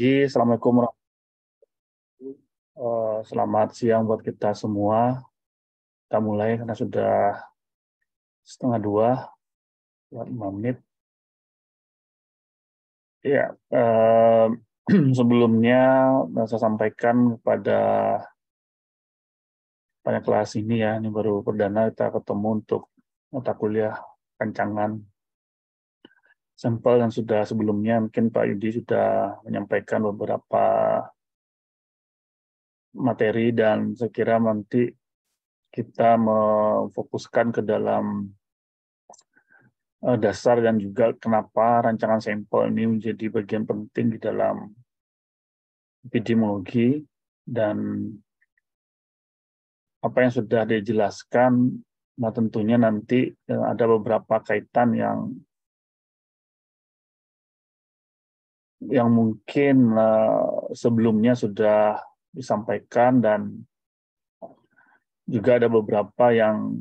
pagi, Assalamualaikum uh, Selamat siang buat kita semua. Kita mulai karena sudah setengah dua, lima menit. Ya, uh, sebelumnya saya sampaikan kepada pada kelas ini ya, ini baru perdana kita ketemu untuk mata kuliah rancangan sampel yang sudah sebelumnya mungkin Pak Yudi sudah menyampaikan beberapa materi dan saya kira nanti kita memfokuskan ke dalam eh, dasar dan juga kenapa rancangan sampel ini menjadi bagian penting di dalam epidemiologi dan apa yang sudah dijelaskan nah tentunya nanti eh, ada beberapa kaitan yang yang mungkin uh, sebelumnya sudah disampaikan dan juga ada beberapa yang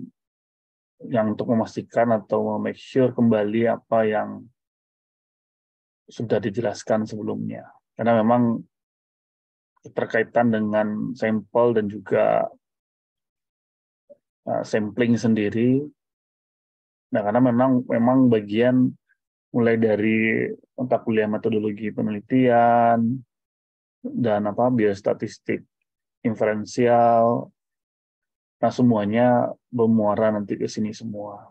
yang untuk memastikan atau make sure kembali apa yang sudah dijelaskan sebelumnya. Karena memang terkaitan dengan sampel dan juga uh, sampling sendiri. Nah, karena memang memang bagian mulai dari mata kuliah metodologi penelitian dan apa biostatistik inferensial. Nah semuanya bermuara nanti ke sini semua.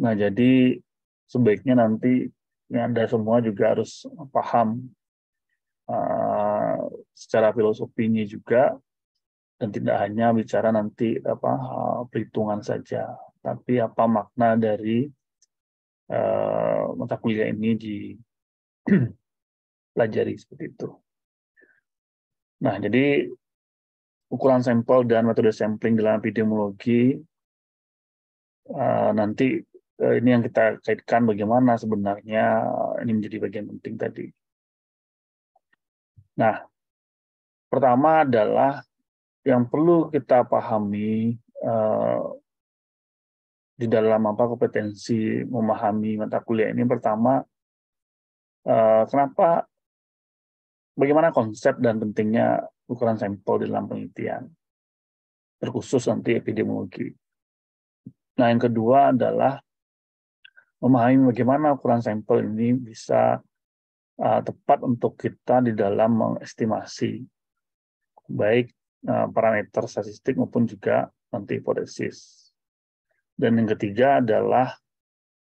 Nah jadi sebaiknya nanti yang Anda semua juga harus paham uh, secara filosofinya juga dan tidak hanya bicara nanti apa uh, perhitungan saja tapi apa makna dari mata kuliah ini dipelajari seperti itu. Nah, jadi ukuran sampel dan metode sampling dalam epidemiologi uh, nanti uh, ini yang kita kaitkan bagaimana sebenarnya ini menjadi bagian penting tadi. Nah, pertama adalah yang perlu kita pahami di dalam apa kompetensi memahami mata kuliah ini pertama uh, kenapa bagaimana konsep dan pentingnya ukuran sampel dalam penelitian terkhusus nanti epidemiologi. Nah yang kedua adalah memahami bagaimana ukuran sampel ini bisa uh, tepat untuk kita di dalam mengestimasi baik uh, parameter statistik maupun juga nanti hipotesis. Dan yang ketiga adalah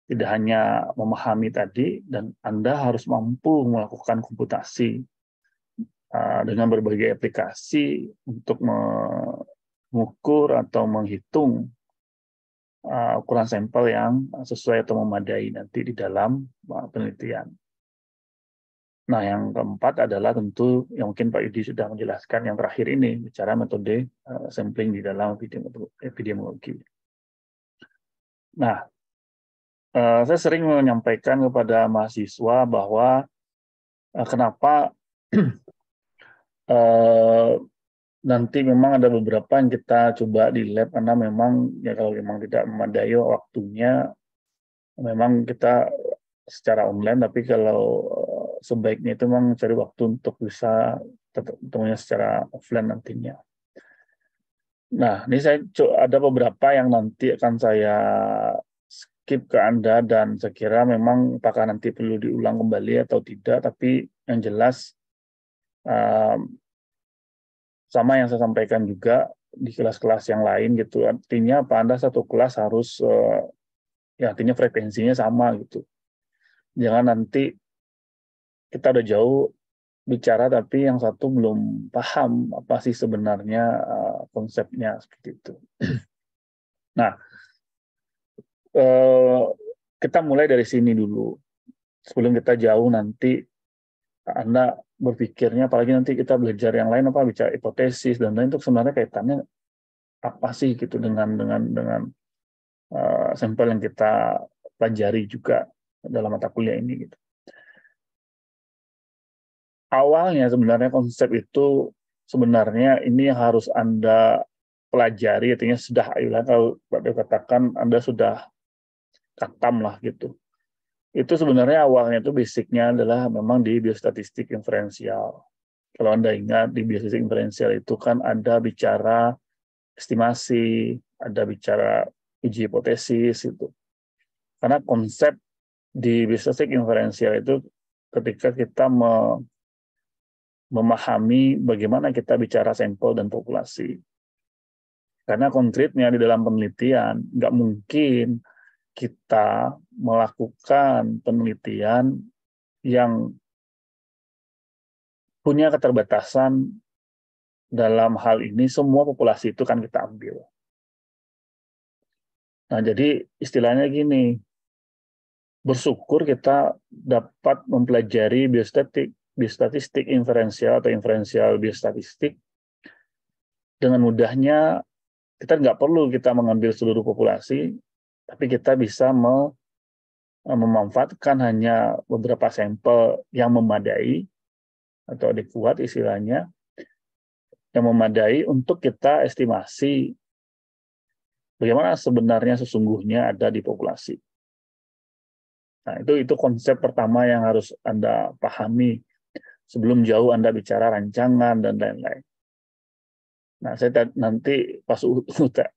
tidak hanya memahami tadi, dan Anda harus mampu melakukan komputasi uh, dengan berbagai aplikasi untuk mengukur atau menghitung uh, ukuran sampel yang sesuai atau memadai nanti di dalam uh, penelitian. Nah, yang keempat adalah tentu yang mungkin Pak Yudi sudah menjelaskan yang terakhir ini, bicara metode sampling di dalam epidemiologi. Nah, uh, saya sering menyampaikan kepada mahasiswa bahwa uh, kenapa uh, nanti memang ada beberapa yang kita coba di lab karena memang ya kalau memang tidak memadai waktunya memang kita secara online tapi kalau sebaiknya itu memang cari waktu untuk bisa ketemunya secara offline nantinya. Nah, ini saya ada beberapa yang nanti akan saya skip ke Anda dan saya kira memang apakah nanti perlu diulang kembali atau tidak, tapi yang jelas sama yang saya sampaikan juga di kelas-kelas yang lain gitu. Artinya apa Anda satu kelas harus ya artinya frekuensinya sama gitu. Jangan nanti kita udah jauh bicara tapi yang satu belum paham apa sih sebenarnya konsepnya seperti itu. nah, uh, kita mulai dari sini dulu. Sebelum kita jauh nanti Anda berpikirnya apalagi nanti kita belajar yang lain apa bicara hipotesis dan lain itu sebenarnya kaitannya apa sih gitu dengan dengan dengan uh, sampel yang kita pelajari juga dalam mata kuliah ini gitu awalnya sebenarnya konsep itu sebenarnya ini harus Anda pelajari, artinya sudah ayolah kalau Pak katakan Anda sudah katam lah gitu. itu sebenarnya awalnya itu basicnya adalah memang di biostatistik inferensial. Kalau Anda ingat di biostatistik inferensial itu kan ada bicara estimasi, ada bicara uji hipotesis itu. Karena konsep di biostatistik inferensial itu ketika kita memahami bagaimana kita bicara sampel dan populasi. Karena konkretnya di dalam penelitian nggak mungkin kita melakukan penelitian yang punya keterbatasan dalam hal ini semua populasi itu kan kita ambil. Nah, jadi istilahnya gini, bersyukur kita dapat mempelajari biostatik, biostatistik inferensial atau inferensial biostatistik dengan mudahnya kita nggak perlu kita mengambil seluruh populasi, tapi kita bisa eh, memanfaatkan hanya beberapa sampel yang memadai atau adekuat istilahnya yang memadai untuk kita estimasi bagaimana sebenarnya sesungguhnya ada di populasi. Nah, itu itu konsep pertama yang harus Anda pahami sebelum jauh Anda bicara rancangan dan lain-lain. Nah, saya nanti pas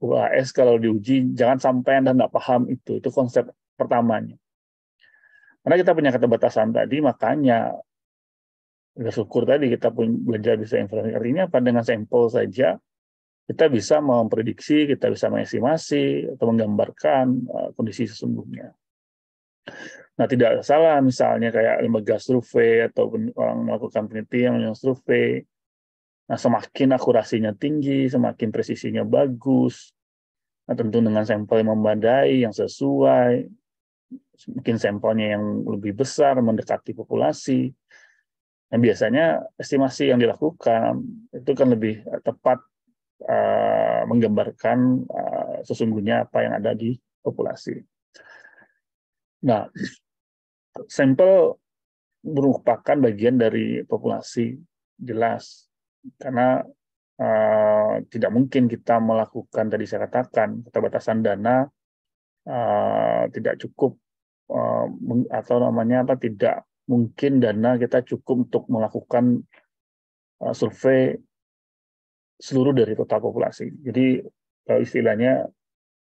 UAS kalau diuji, jangan sampai Anda nggak paham itu. Itu konsep pertamanya. Karena kita punya keterbatasan tadi, makanya syukur tadi kita pun belajar bisa informasi. Artinya apa? Dengan sampel saja, kita bisa memprediksi, kita bisa mengestimasi, atau menggambarkan uh, kondisi sesungguhnya. Nah, tidak salah misalnya kayak lembaga survei atau orang melakukan penelitian yang survei, Nah, semakin akurasinya tinggi, semakin presisinya bagus. Nah, tentu dengan sampel yang memadai, yang sesuai, mungkin sampelnya yang lebih besar, mendekati populasi. Nah, biasanya estimasi yang dilakukan itu kan lebih tepat uh, menggambarkan uh, sesungguhnya apa yang ada di populasi. Nah, sampel merupakan bagian dari populasi jelas karena uh, tidak mungkin kita melakukan tadi saya katakan keterbatasan dana uh, tidak cukup uh, atau namanya apa tidak mungkin dana kita cukup untuk melakukan uh, survei seluruh dari total populasi. Jadi kalau istilahnya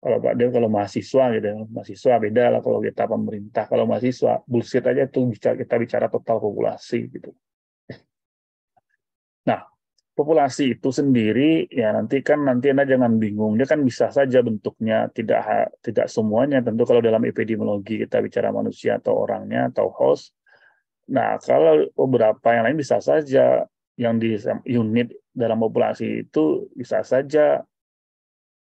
kalau Pak Dev kalau mahasiswa gitu ya, mahasiswa beda lah kalau kita pemerintah. Kalau mahasiswa bullshit aja tuh kita bicara total populasi gitu. Nah, populasi itu sendiri ya nanti kan nanti anda jangan bingung. Dia kan bisa saja bentuknya tidak tidak semuanya. Tentu kalau dalam epidemiologi kita bicara manusia atau orangnya atau host. Nah kalau beberapa yang lain bisa saja. Yang di unit dalam populasi itu bisa saja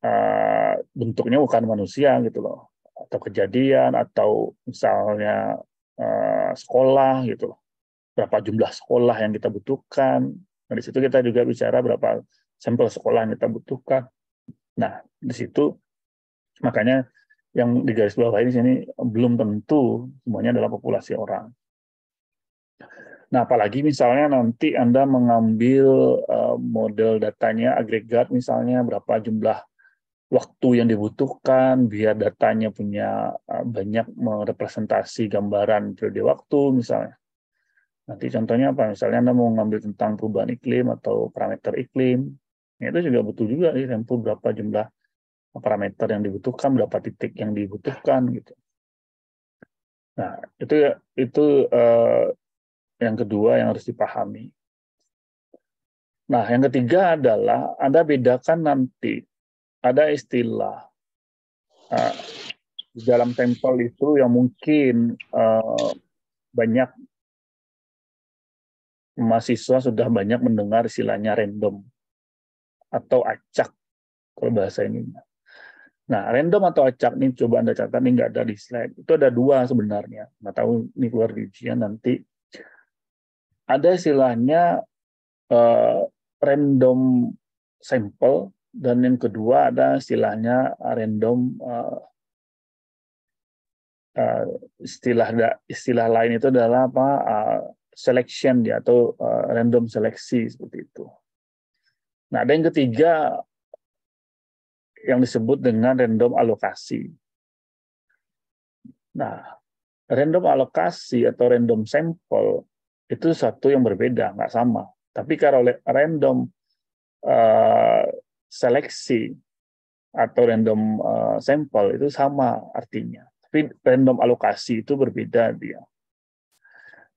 uh, bentuknya bukan manusia gitu loh atau kejadian atau misalnya uh, sekolah gitu loh berapa jumlah sekolah yang kita butuhkan Nah, di situ kita juga bicara berapa sampel sekolah yang kita butuhkan. Nah, di situ makanya yang di garis bawah ini sini belum tentu semuanya adalah populasi orang. Nah, apalagi misalnya nanti Anda mengambil uh, model datanya agregat misalnya berapa jumlah waktu yang dibutuhkan biar datanya punya uh, banyak merepresentasi gambaran periode waktu misalnya. Nanti contohnya apa? Misalnya Anda mau ngambil tentang perubahan iklim atau parameter iklim, ya itu juga butuh juga nih sampel berapa jumlah parameter yang dibutuhkan, berapa titik yang dibutuhkan gitu. Nah, itu itu uh, yang kedua yang harus dipahami. Nah, yang ketiga adalah Anda bedakan nanti ada istilah uh, di dalam sampel itu yang mungkin uh, banyak mahasiswa sudah banyak mendengar istilahnya random atau acak kalau bahasa ini. Nah, random atau acak nih coba Anda catat ini nggak ada di slide. Itu ada dua sebenarnya. Nggak tahu ini keluar di ujian nanti. Ada istilahnya uh, random sampel dan yang kedua ada istilahnya random uh, uh, istilah istilah lain itu adalah apa uh, selection dia atau uh, random seleksi seperti itu. Nah, ada yang ketiga yang disebut dengan random alokasi. Nah, random alokasi atau random sampel itu satu yang berbeda, nggak sama. Tapi kalau random uh, seleksi atau random uh, sampel itu sama artinya. Tapi random alokasi itu berbeda dia.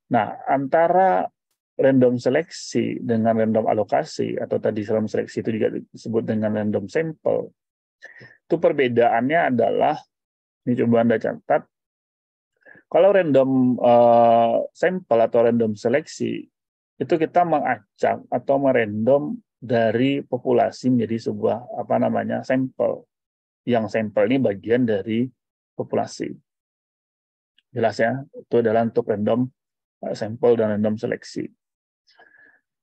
Nah, antara random seleksi dengan random alokasi atau tadi random seleksi itu juga disebut dengan random sampel. Itu perbedaannya adalah ini coba Anda catat kalau random uh, sampel atau random seleksi itu kita mengacak atau merandom dari populasi menjadi sebuah apa namanya sampel. Yang sampel ini bagian dari populasi. Jelas ya, itu adalah untuk random eh, sampel dan random seleksi.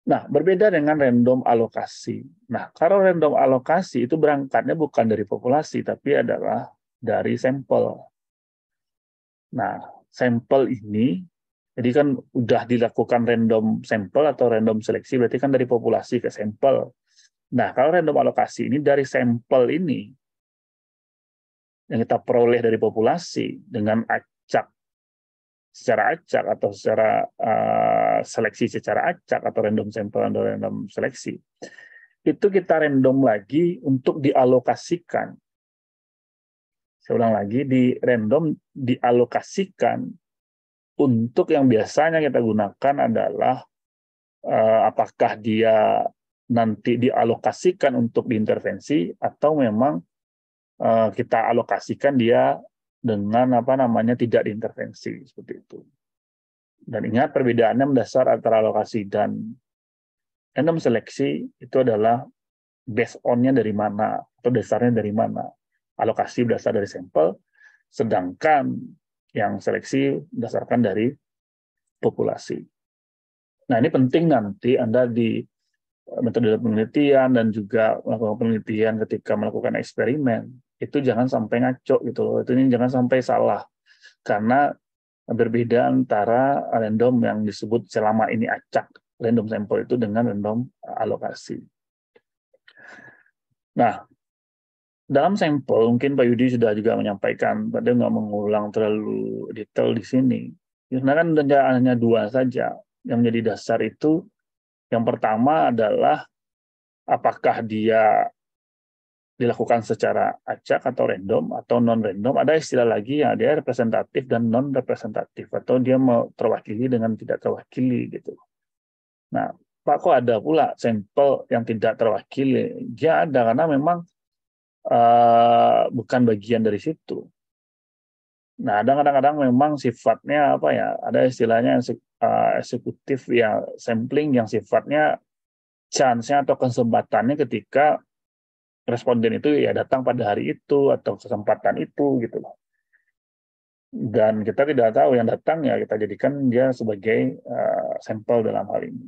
Nah, berbeda dengan random alokasi. Nah, kalau random alokasi itu berangkatnya bukan dari populasi, tapi adalah dari sampel. Nah, sampel ini, jadi kan udah dilakukan random sampel atau random seleksi, berarti kan dari populasi ke sampel. Nah, kalau random alokasi ini dari sampel ini, yang kita peroleh dari populasi dengan acak secara acak atau secara uh, seleksi secara acak atau random sampel atau random seleksi itu kita random lagi untuk dialokasikan saya ulang lagi di random dialokasikan untuk yang biasanya kita gunakan adalah uh, apakah dia nanti dialokasikan untuk diintervensi atau memang uh, kita alokasikan dia dengan apa namanya tidak diintervensi seperti itu. Dan ingat perbedaannya mendasar antara alokasi dan random seleksi itu adalah based on-nya dari mana atau dasarnya dari mana. Alokasi berdasar dari sampel, sedangkan yang seleksi berdasarkan dari populasi. Nah ini penting nanti Anda di metode penelitian dan juga melakukan penelitian ketika melakukan eksperimen itu jangan sampai ngaco gitu loh. Itu ini jangan sampai salah. Karena berbeda antara random yang disebut selama ini acak random sampel itu dengan random alokasi. Nah, dalam sampel mungkin Pak Yudi sudah juga menyampaikan, pada nggak mengulang terlalu detail di sini. Karena kan hanya dua saja yang menjadi dasar itu. Yang pertama adalah apakah dia dilakukan secara acak atau random atau non random ada istilah lagi ya dia representatif dan non representatif atau dia mau terwakili dengan tidak terwakili gitu. Nah, Pak kok ada pula sampel yang tidak terwakili? Ya ada karena memang uh, bukan bagian dari situ. Nah, ada kadang-kadang memang sifatnya apa ya? Ada istilahnya uh, eksekutif ya sampling yang sifatnya chance-nya atau kesempatannya ketika responden itu ya datang pada hari itu atau kesempatan itu gitu loh. Dan kita tidak tahu yang datang ya kita jadikan dia sebagai uh, sampel dalam hal ini.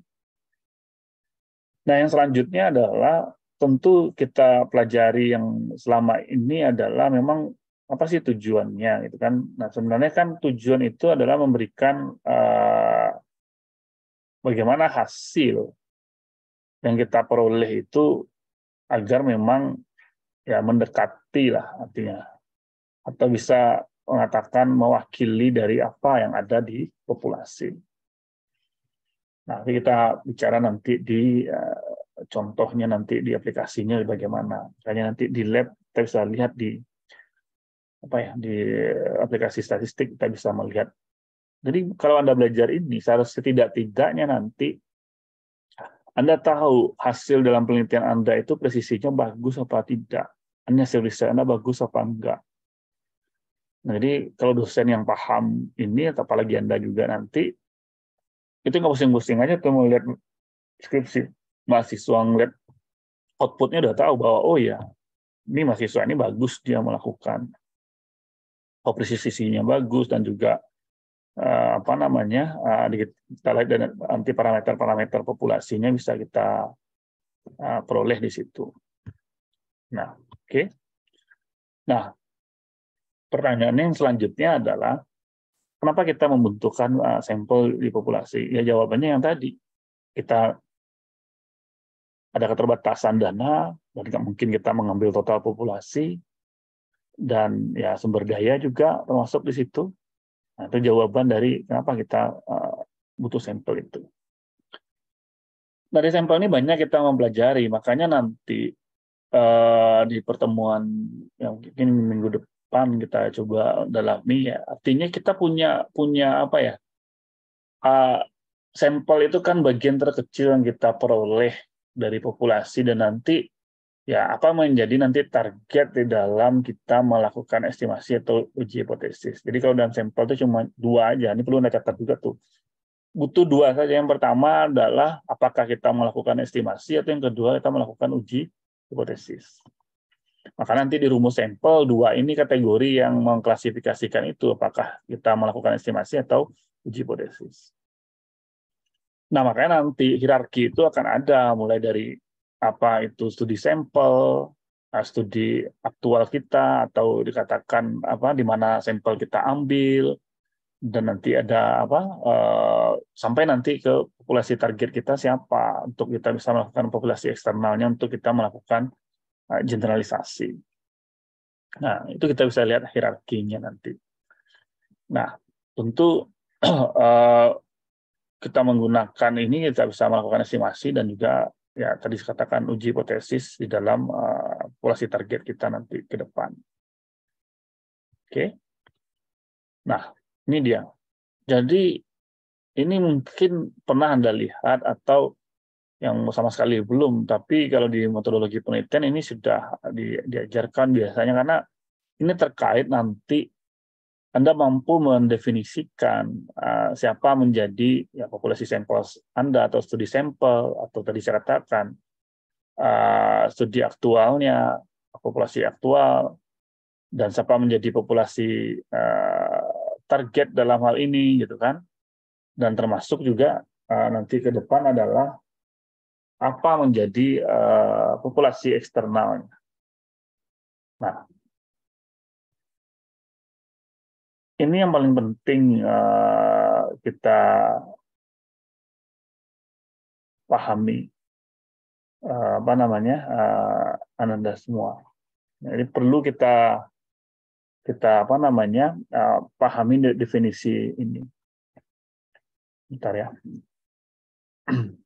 Nah yang selanjutnya adalah tentu kita pelajari yang selama ini adalah memang apa sih tujuannya gitu kan. Nah sebenarnya kan tujuan itu adalah memberikan uh, bagaimana hasil yang kita peroleh itu agar memang ya mendekati lah artinya atau bisa mengatakan mewakili dari apa yang ada di populasi. Nah, kita bicara nanti di uh, contohnya nanti di aplikasinya bagaimana. Misalnya nanti di lab kita bisa lihat di apa ya di aplikasi statistik kita bisa melihat. Jadi kalau Anda belajar ini seharusnya setidak-tidaknya nanti anda tahu hasil dalam penelitian Anda itu presisinya bagus apa tidak. Hasil riset Anda bagus apa enggak. Nah, jadi kalau dosen yang paham ini, apalagi Anda juga nanti, itu nggak pusing-pusing aja tuh melihat skripsi. Mahasiswa ngeliat outputnya udah tahu bahwa, oh ya, ini mahasiswa ini bagus dia melakukan. Oh, presisinya bagus, dan juga uh, apa namanya uh, kita lihat dan nanti parameter-parameter populasinya bisa kita uh, peroleh di situ. Nah, oke. Okay. Nah, pertanyaan yang selanjutnya adalah kenapa kita membutuhkan uh, sampel di populasi? Ya jawabannya yang tadi kita ada keterbatasan dana dan mungkin kita mengambil total populasi dan ya sumber daya juga termasuk di situ Nah, itu jawaban dari kenapa kita uh, butuh sampel itu. Dari sampel ini banyak kita mempelajari, makanya nanti uh, di pertemuan yang mungkin minggu depan kita coba dalami ya. Artinya kita punya punya apa ya? Uh, sampel itu kan bagian terkecil yang kita peroleh dari populasi dan nanti ya apa menjadi nanti target di dalam kita melakukan estimasi atau uji hipotesis. Jadi kalau dalam sampel itu cuma dua aja, ini perlu anda catat juga tuh. Butuh dua saja. Yang pertama adalah apakah kita melakukan estimasi atau yang kedua kita melakukan uji hipotesis. Maka nanti di rumus sampel dua ini kategori yang mengklasifikasikan itu apakah kita melakukan estimasi atau uji hipotesis. Nah, makanya nanti hierarki itu akan ada mulai dari apa itu studi sampel, ah, studi aktual kita atau dikatakan apa di mana sampel kita ambil dan nanti ada apa uh, sampai nanti ke populasi target kita siapa untuk kita bisa melakukan populasi eksternalnya untuk kita melakukan uh, generalisasi. Nah, itu kita bisa lihat hierarkinya nanti. Nah, tentu kita menggunakan ini kita bisa melakukan estimasi dan juga ya tadi katakan uji hipotesis di dalam uh, populasi target kita nanti ke depan. Oke. Okay. Nah, ini dia. Jadi ini mungkin pernah Anda lihat atau yang sama sekali belum, tapi kalau di metodologi penelitian ini sudah di, diajarkan biasanya karena ini terkait nanti anda mampu mendefinisikan uh, siapa menjadi ya, populasi sampel Anda atau studi sampel atau tadi saya katakan uh, studi aktualnya populasi aktual dan siapa menjadi populasi uh, target dalam hal ini gitu kan dan termasuk juga uh, nanti ke depan adalah apa menjadi uh, populasi eksternalnya. Nah, ini yang paling penting uh, kita pahami uh, apa namanya uh, ananda semua. Jadi perlu kita kita apa namanya uh, pahami definisi ini. Bentar ya. Ya.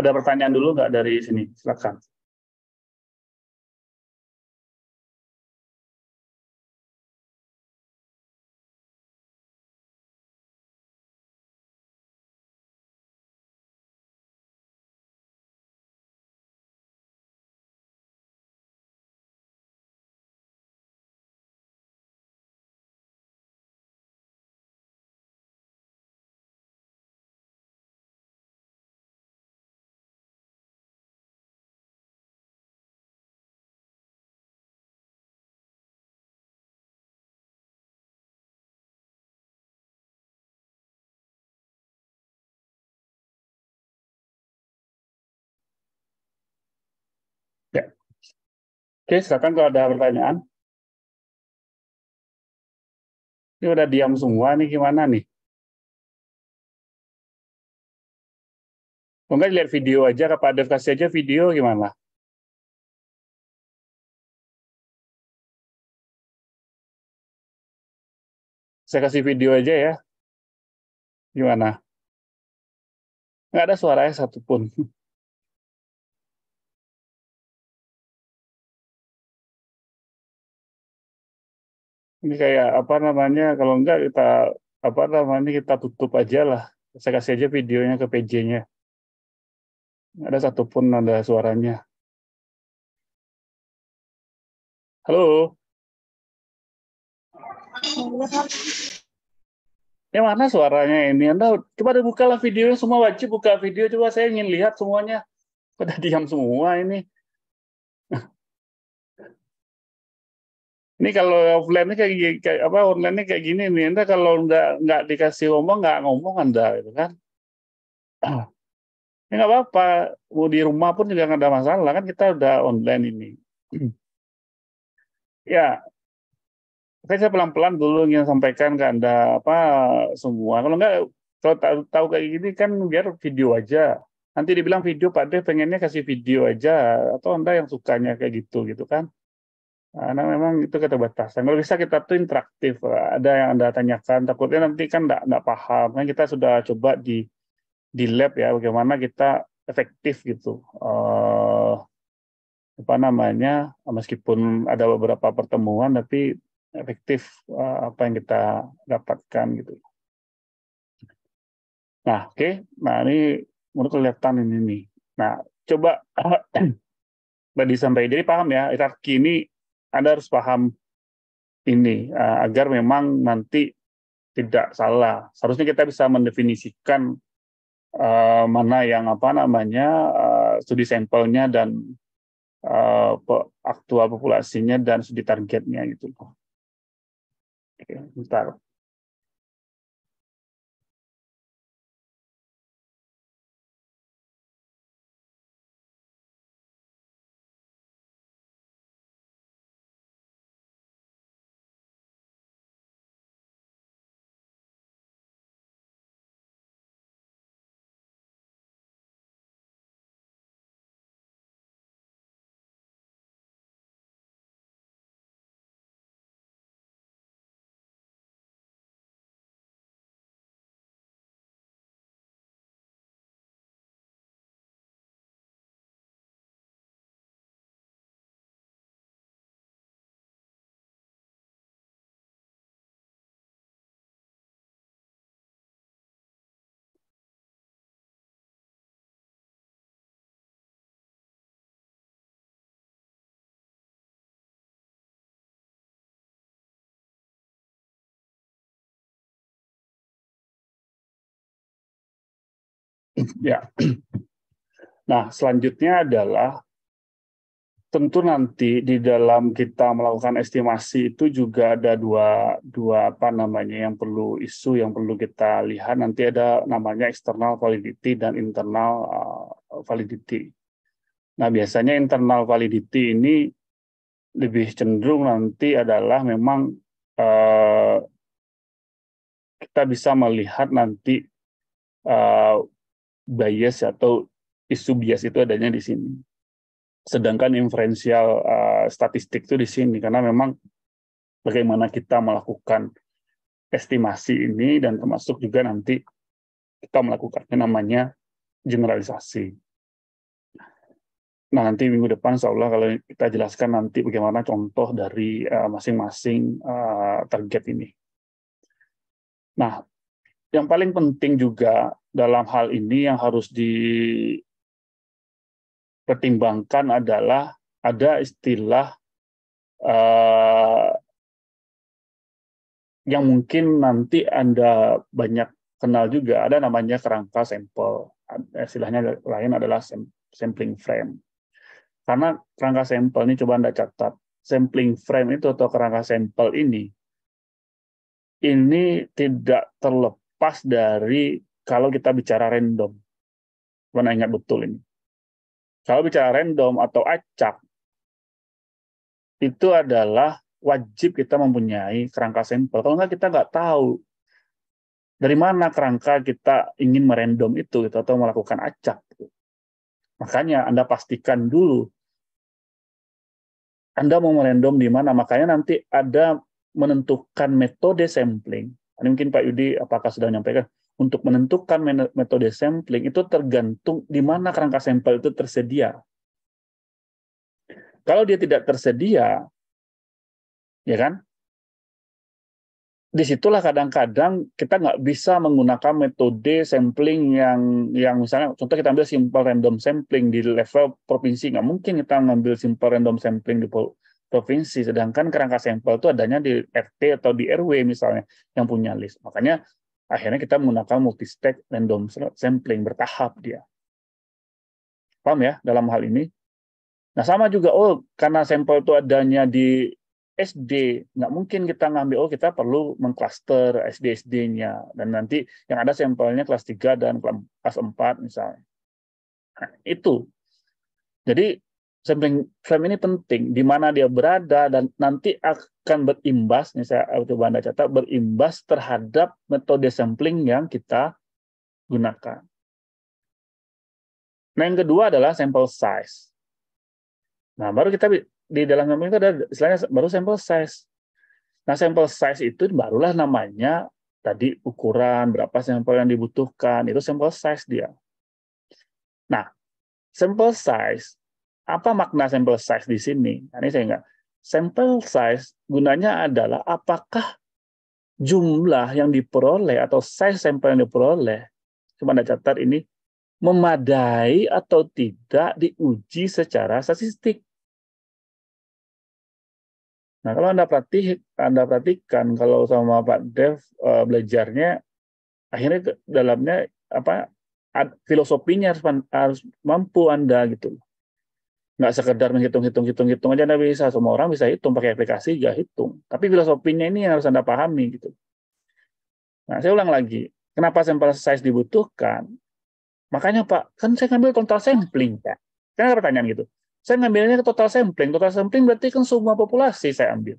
Ada pertanyaan dulu nggak dari sini? Silakan. Oke, silakan kalau ada pertanyaan. Ini udah diam semua nih gimana nih? Enggak lihat video aja, Pak Dev kasih aja video gimana? Saya kasih video aja ya. Gimana? Nggak ada suaranya satupun. Ini kayak apa namanya? Kalau enggak kita apa namanya kita tutup aja lah. Saya kasih aja videonya ke PJ-nya. Ada satupun ada suaranya. Halo. Yang mana suaranya ini? Anda coba bukalah videonya semua wajib buka video coba saya ingin lihat semuanya. Pada diam semua ini. Ini kalau offline ini kayak, kayak apa online ini kayak gini nih. Anda kalau nggak nggak dikasih ngomong nggak ngomong Anda gitu kan. Ya nggak apa-apa. Mau di rumah pun juga nggak ada masalah kan kita udah online ini. Ya, saya pelan-pelan dulu ingin sampaikan ke Anda apa semua. Kalau nggak kalau tahu, tahu kayak gini kan biar video aja. Nanti dibilang video Pak De pengennya kasih video aja atau Anda yang sukanya kayak gitu gitu kan. Karena memang itu keterbatasan. Kalau bisa kita tuh interaktif. Ada yang Anda tanyakan, takutnya nanti kan enggak, enggak paham. Kan kita sudah coba di di lab ya, bagaimana kita efektif gitu. Uh, apa namanya, meskipun ada beberapa pertemuan, tapi efektif uh, apa yang kita dapatkan gitu. Nah, oke. Okay. Nah, ini menurut kelihatan ini nih. Nah, coba tadi sampai jadi paham ya, hierarki ini anda harus paham ini uh, agar memang nanti tidak salah. Seharusnya kita bisa mendefinisikan uh, mana yang apa namanya uh, studi sampelnya dan uh, aktual populasinya dan studi targetnya gitu. Oke, bentar. Ya. Nah, selanjutnya adalah tentu nanti di dalam kita melakukan estimasi itu juga ada dua dua apa namanya yang perlu isu yang perlu kita lihat nanti ada namanya external validity dan internal uh, validity. Nah, biasanya internal validity ini lebih cenderung nanti adalah memang uh, kita bisa melihat nanti uh, bias atau isu bias itu adanya di sini. Sedangkan inferensial uh, statistik itu di sini karena memang bagaimana kita melakukan estimasi ini dan termasuk juga nanti kita melakukannya namanya generalisasi. Nah, nanti minggu depan insya Allah kalau kita jelaskan nanti bagaimana contoh dari eh, masing-masing uh, uh, target ini. Nah, yang paling penting juga dalam hal ini yang harus dipertimbangkan adalah ada istilah uh, yang mungkin nanti Anda banyak kenal juga, ada namanya kerangka sampel. Istilahnya lain adalah sampling frame. Karena kerangka sampel ini coba Anda catat, sampling frame itu atau kerangka sampel ini, ini tidak terlepas dari kalau kita bicara random. Mana ingat betul ini. Kalau bicara random atau acak, itu adalah wajib kita mempunyai kerangka sampel. Kalau nggak kita nggak tahu dari mana kerangka kita ingin merandom itu gitu, atau melakukan acak. Makanya Anda pastikan dulu Anda mau merandom di mana. Makanya nanti ada menentukan metode sampling. Ini mungkin Pak Yudi apakah sudah menyampaikan untuk menentukan metode sampling itu tergantung di mana kerangka sampel itu tersedia. Kalau dia tidak tersedia, ya kan? di situlah kadang-kadang kita nggak bisa menggunakan metode sampling yang yang misalnya contoh kita ambil simple random sampling di level provinsi nggak mungkin kita ngambil simple random sampling di provinsi sedangkan kerangka sampel itu adanya di RT atau di RW misalnya yang punya list makanya akhirnya kita menggunakan multi step random sampling bertahap dia paham ya dalam hal ini nah sama juga oh karena sampel itu adanya di SD nggak mungkin kita ngambil oh kita perlu mengklaster SD SD-nya dan nanti yang ada sampelnya kelas 3 dan kelas 4 misalnya. Nah, itu. Jadi sampling frame ini penting di mana dia berada dan nanti akan berimbas nih saya coba Anda catat berimbas terhadap metode sampling yang kita gunakan. Nah, yang kedua adalah sampel size. Nah, baru kita di dalam sampel itu ada istilahnya baru sampel size. Nah, sampel size itu barulah namanya tadi ukuran berapa sampel yang dibutuhkan, itu sampel size dia. Nah, sampel size apa makna sampel size di sini? Nah, ini saya enggak. Sampel size gunanya adalah apakah jumlah yang diperoleh atau size sampel yang diperoleh, cuma ada catat ini, memadai atau tidak diuji secara statistik. Nah, kalau Anda perhati, Anda perhatikan kalau sama Pak Dev uh, belajarnya akhirnya dalamnya apa filosofinya harus, harus mampu Anda gitu. Nggak sekedar menghitung-hitung hitung-hitung aja Anda bisa. Semua orang bisa hitung pakai aplikasi juga hitung. Tapi filosofinya ini yang harus Anda pahami gitu. Nah, saya ulang lagi. Kenapa sampel size dibutuhkan? Makanya Pak, kan saya ngambil total sampling, Pak. Kan ada pertanyaan gitu. Saya ngambilnya ke total sampling. Total sampling berarti kan semua populasi saya ambil.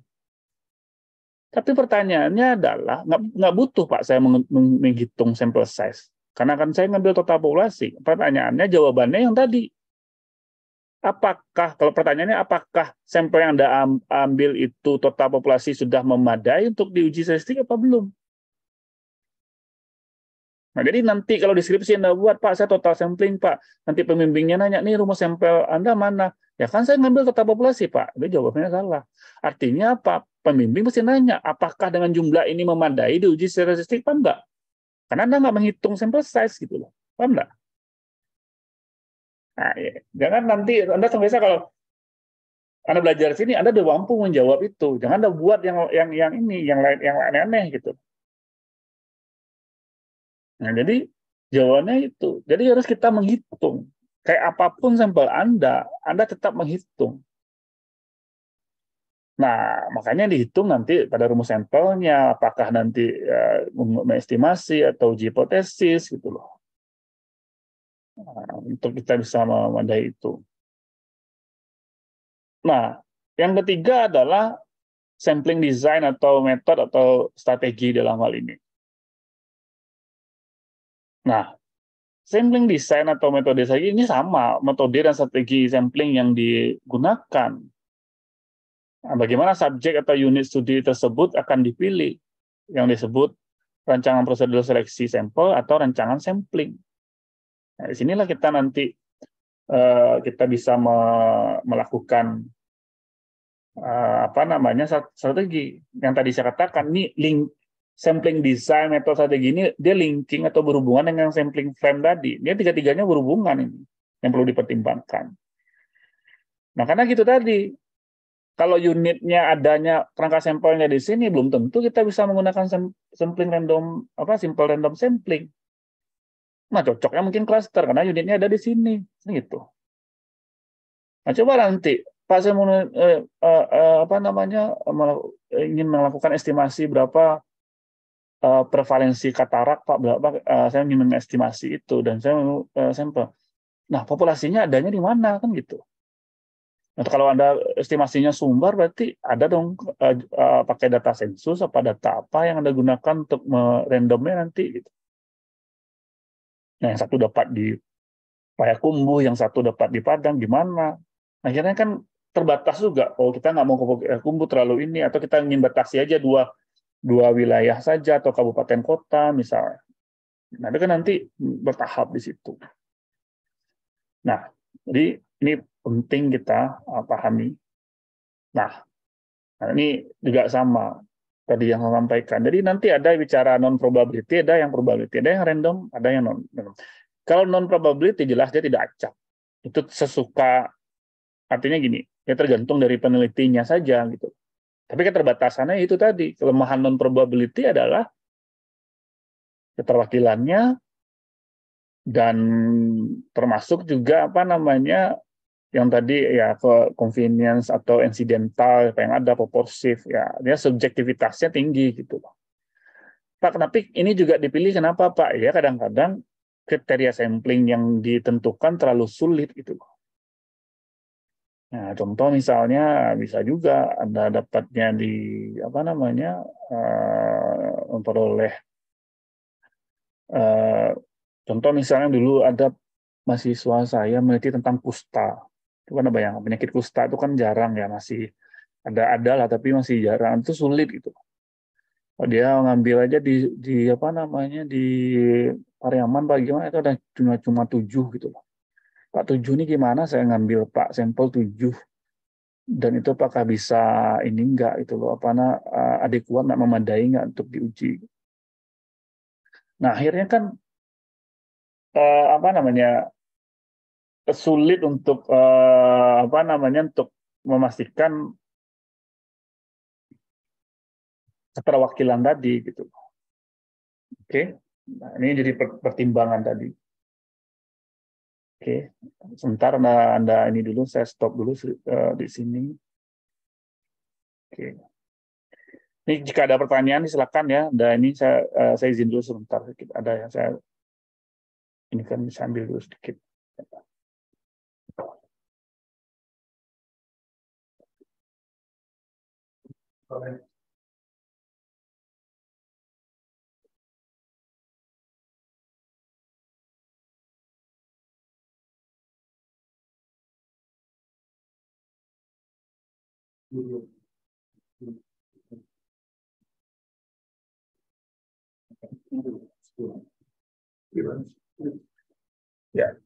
Tapi pertanyaannya adalah, nggak, nggak butuh Pak saya menghitung sampel size. Karena kan saya ngambil total populasi. Pertanyaannya, jawabannya yang tadi. Apakah, kalau pertanyaannya, apakah sampel yang Anda ambil itu total populasi sudah memadai untuk diuji statistik apa belum? Nah, jadi nanti kalau deskripsi Anda buat, Pak, saya total sampling, Pak. Nanti pembimbingnya nanya, nih rumus sampel Anda mana? Ya kan saya ngambil total populasi, Pak. Itu jawabannya salah. Artinya apa? Pembimbing mesti nanya, apakah dengan jumlah ini memadai diuji secara statistik, Pak? Enggak. Karena Anda nggak menghitung sampel size gitu loh. Paham enggak? Nah, ya. jangan nanti Anda biasa kalau anda belajar sini, Anda udah mampu menjawab itu. Jangan Anda buat yang yang yang ini, yang lain yang aneh-aneh gitu. Nah, jadi jawabannya itu. Jadi harus kita menghitung. Kayak apa pun sampel Anda, Anda tetap menghitung. Nah, makanya dihitung nanti pada rumus sampelnya, apakah nanti ya, mengestimasi atau uji hipotesis gitu loh. Nah, untuk kita bisa memadai itu. Nah, yang ketiga adalah sampling design atau metode atau strategi dalam hal ini. Nah, sampling design atau metode saya ini sama, metode dan strategi sampling yang digunakan. Nah, bagaimana subjek atau unit studi tersebut akan dipilih, yang disebut rancangan prosedur seleksi sampel atau rancangan sampling. Nah, sinilah kita nanti uh, kita bisa me melakukan uh, apa namanya strategi yang tadi saya katakan ini link sampling design metode strategi ini dia linking atau berhubungan dengan sampling frame tadi. Dia tiga-tiganya berhubungan ini yang perlu dipertimbangkan. Nah, karena gitu tadi, kalau unitnya adanya kerangka sampelnya di sini belum tentu kita bisa menggunakan sampling random apa simple random sampling. Nah, cocoknya mungkin cluster karena unitnya ada di sini, gitu. Nah, coba nanti Pak saya mau eh, eh, eh, apa namanya ingin melakukan estimasi berapa uh, prevalensi katarak Pak berapa uh, saya ingin mengestimasi itu dan saya mau uh, sampel. Nah, populasinya adanya di mana kan gitu. Nah, kalau Anda estimasinya sumber berarti ada dong uh, uh, pakai data sensus apa data apa yang Anda gunakan untuk merandomnya nanti gitu. Nah, yang satu dapat di Payakumbuh, yang satu dapat di Padang gimana? Akhirnya kan terbatas juga. Oh, kita nggak mau ke Payakumbuh terlalu ini atau kita ingin batasi aja dua dua wilayah saja atau kabupaten kota misalnya. Nah, itu kan nanti bertahap di situ. Nah, jadi ini penting kita uh, pahami. Nah, nah, ini juga sama. Tadi yang saya sampaikan. Jadi nanti ada bicara non probability, ada yang probability, ada yang random, ada yang non. Kalau non probability jelas dia tidak acak. Itu sesuka artinya gini, ya tergantung dari penelitinya saja gitu. Tapi keterbatasannya itu tadi, kelemahan non probability adalah keterwakilannya dan termasuk juga apa namanya yang tadi ya ke convenience atau incidental apa yang ada proporsif ya dia subjektivitasnya tinggi gitu Pak tapi ini juga dipilih? Kenapa Pak? Ya kadang-kadang kriteria sampling yang ditentukan terlalu sulit gitu Nah, contoh misalnya bisa juga Anda dapatnya di apa namanya uh, memperoleh uh, contoh misalnya dulu ada mahasiswa saya meneliti tentang kusta itu kan bayang penyakit kusta itu kan jarang ya masih ada ada lah tapi masih jarang. Itu sulit gitu. Dia ngambil aja di di apa namanya di Pariaman bagaimana itu ada cuma cuma tujuh gitu Pak tujuh ini gimana? Saya ngambil Pak sampel tujuh. Dan itu apakah bisa ini enggak itu loh? Apa na eh, adekuat nggak memadai enggak untuk diuji? Nah akhirnya kan eh, apa namanya sulit untuk uh, apa namanya untuk memastikan keterwakilan tadi gitu. Oke, nah, ini jadi pertimbangan tadi. Oke, sebentar anda, anda ini dulu saya stop dulu uh, di sini. Oke. Ini jika ada pertanyaan silakan ya. Dan ini saya uh, saya izin dulu sebentar. Ada yang saya ini kan bisa ambil dulu sedikit. Ya.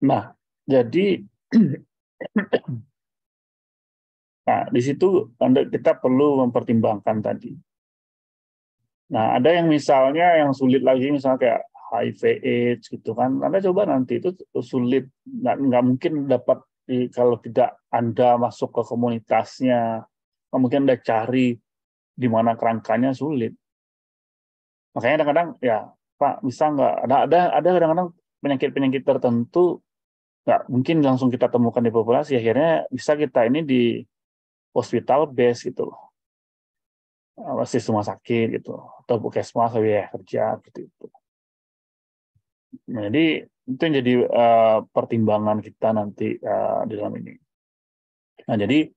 Nah, jadi nah di situ kita perlu mempertimbangkan tadi. Nah, ada yang misalnya yang sulit lagi misalnya kayak HIV AIDS gitu kan. Anda coba nanti itu sulit nggak, nggak mungkin dapat kalau tidak Anda masuk ke komunitasnya, mungkin Anda cari di mana kerangkanya sulit. Makanya kadang-kadang ya Pak bisa nggak ada ada kadang-kadang penyakit-penyakit tertentu nggak mungkin langsung kita temukan di populasi akhirnya bisa kita ini di hospital base gitu basis rumah sakit gitu atau puskesmas ya kerja gitu itu nah, jadi itu yang jadi uh, pertimbangan kita nanti uh, di dalam ini. Nah jadi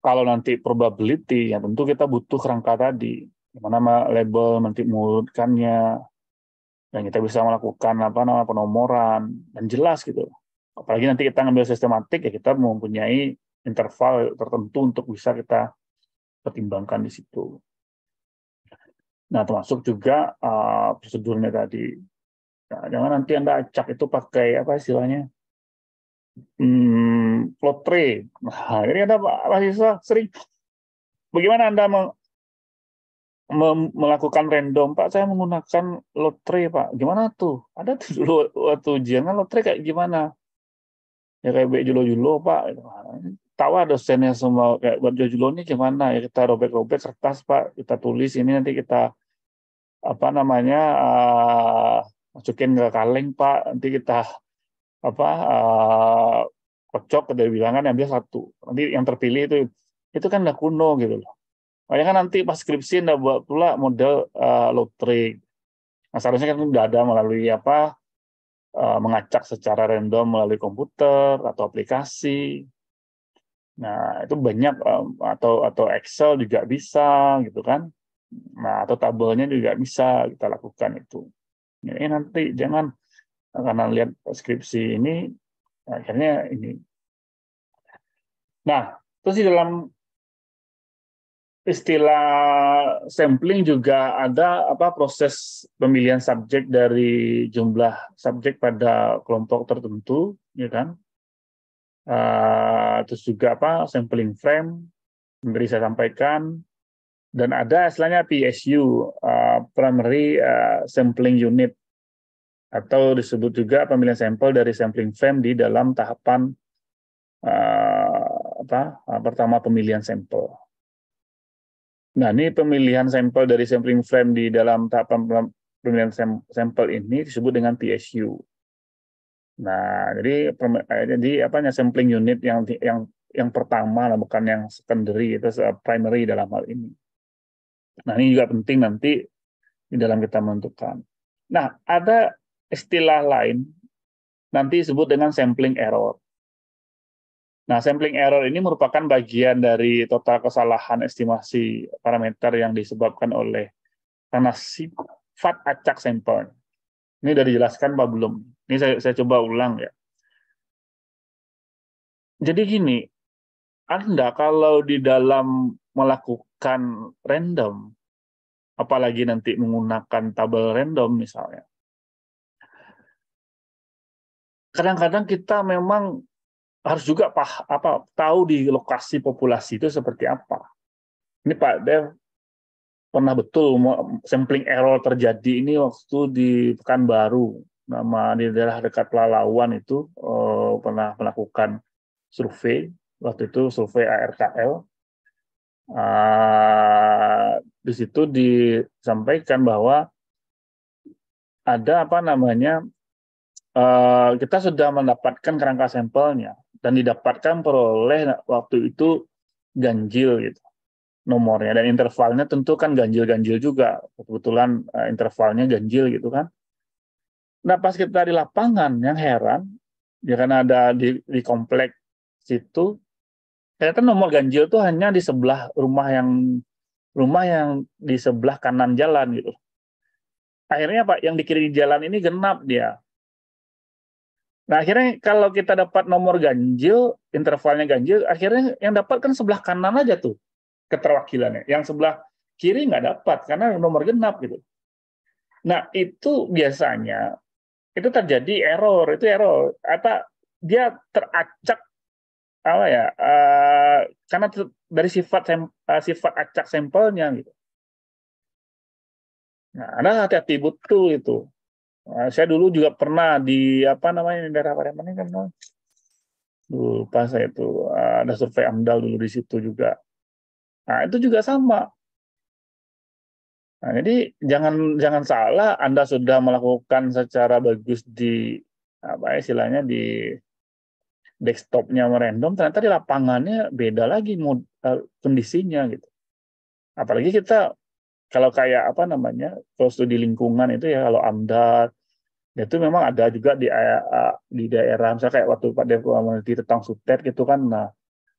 kalau nanti probability ya tentu kita butuh kerangka tadi. Mana label nanti mulutkannya dan kita bisa melakukan apa nama penomoran dan jelas gitu apalagi nanti kita ngambil sistematik ya kita mempunyai interval tertentu untuk bisa kita pertimbangkan di situ. Nah, termasuk juga uh, prosedurnya tadi. Nah, jangan nanti Anda acak itu pakai apa istilahnya? Hmm, lotre. Nah, ini ada mahasiswa sering. Bagaimana Anda me me melakukan random, Pak? Saya menggunakan lotre, Pak. Gimana tuh? Ada tuh dulu waktu ujian kan lotre kayak gimana? Ya kayak baik julo-julo pak tahu dosennya semua kayak buat julo ini gimana? Ya kita robek-robek kertas pak. Kita tulis ini nanti kita apa namanya uh, masukin ke kaleng pak. Nanti kita apa uh, kocok ke bilangan yang dia satu. Nanti yang terpilih itu itu kan udah kuno gitu loh. Makanya kan nanti pas skripsi udah buat pula model uh, lotre. Nah seharusnya kan udah ada melalui apa mengacak secara random melalui komputer atau aplikasi. Nah, itu banyak atau atau Excel juga bisa gitu kan. Nah, atau tabelnya juga bisa kita lakukan itu. Ini nanti jangan karena lihat skripsi ini akhirnya ini. Nah, terus di dalam istilah sampling juga ada apa proses pemilihan subjek dari jumlah subjek pada kelompok tertentu, ya kan? uh, terus juga apa sampling frame memberi saya sampaikan dan ada istilahnya PSU uh, primary uh, sampling unit atau disebut juga pemilihan sampel dari sampling frame di dalam tahapan uh, apa pertama pemilihan sampel. Nah, ini pemilihan sampel dari sampling frame di dalam tahapan pemilihan sampel ini disebut dengan PSU. Nah, jadi eh, jadi apa ya sampling unit yang yang yang pertama lah bukan yang secondary itu primary dalam hal ini. Nah, ini juga penting nanti di dalam kita menentukan. Nah, ada istilah lain nanti disebut dengan sampling error. Nah, sampling error ini merupakan bagian dari total kesalahan estimasi parameter yang disebabkan oleh karena sifat acak sampel. Ini sudah dijelaskan Pak belum? Ini saya, saya coba ulang ya. Jadi gini, Anda kalau di dalam melakukan random, apalagi nanti menggunakan tabel random misalnya, kadang-kadang kita memang harus juga pah, apa tahu di lokasi populasi itu seperti apa. Ini Pak Dev pernah betul sampling error terjadi ini waktu di Pekanbaru, nama di daerah dekat Pelalawan itu uh, pernah melakukan survei waktu itu survei ARKL. Uh, ah, di situ disampaikan bahwa ada apa namanya uh, kita sudah mendapatkan kerangka sampelnya dan didapatkan peroleh waktu itu ganjil gitu nomornya. Dan intervalnya tentu kan ganjil-ganjil juga. Kebetulan uh, intervalnya ganjil gitu kan. Nah pas kita di lapangan yang heran ya karena ada di, di komplek situ ternyata nomor ganjil tuh hanya di sebelah rumah yang rumah yang di sebelah kanan jalan gitu. Akhirnya pak yang di kiri jalan ini genap dia Nah akhirnya kalau kita dapat nomor ganjil, intervalnya ganjil, akhirnya yang dapat kan sebelah kanan aja tuh keterwakilannya. Yang sebelah kiri nggak dapat karena nomor genap gitu. Nah itu biasanya itu terjadi error, itu error. Apa dia teracak apa ya? Uh, karena dari sifat uh, sifat acak sampelnya gitu. Nah, ada hati-hati betul itu. Nah, saya dulu juga pernah di apa namanya di daerah Pareman ini kan lupa saya itu ada survei AMDAL dulu di situ juga. Nah itu juga sama. Nah, jadi jangan jangan salah Anda sudah melakukan secara bagus di apa ya istilahnya di desktopnya random ternyata di lapangannya beda lagi mod, uh, kondisinya gitu. Apalagi kita kalau kayak apa namanya kalau studi lingkungan itu ya kalau AMDAL itu memang ada juga di eh, di daerah misalnya kayak waktu Pak Dev meneliti tentang sutet gitu kan nah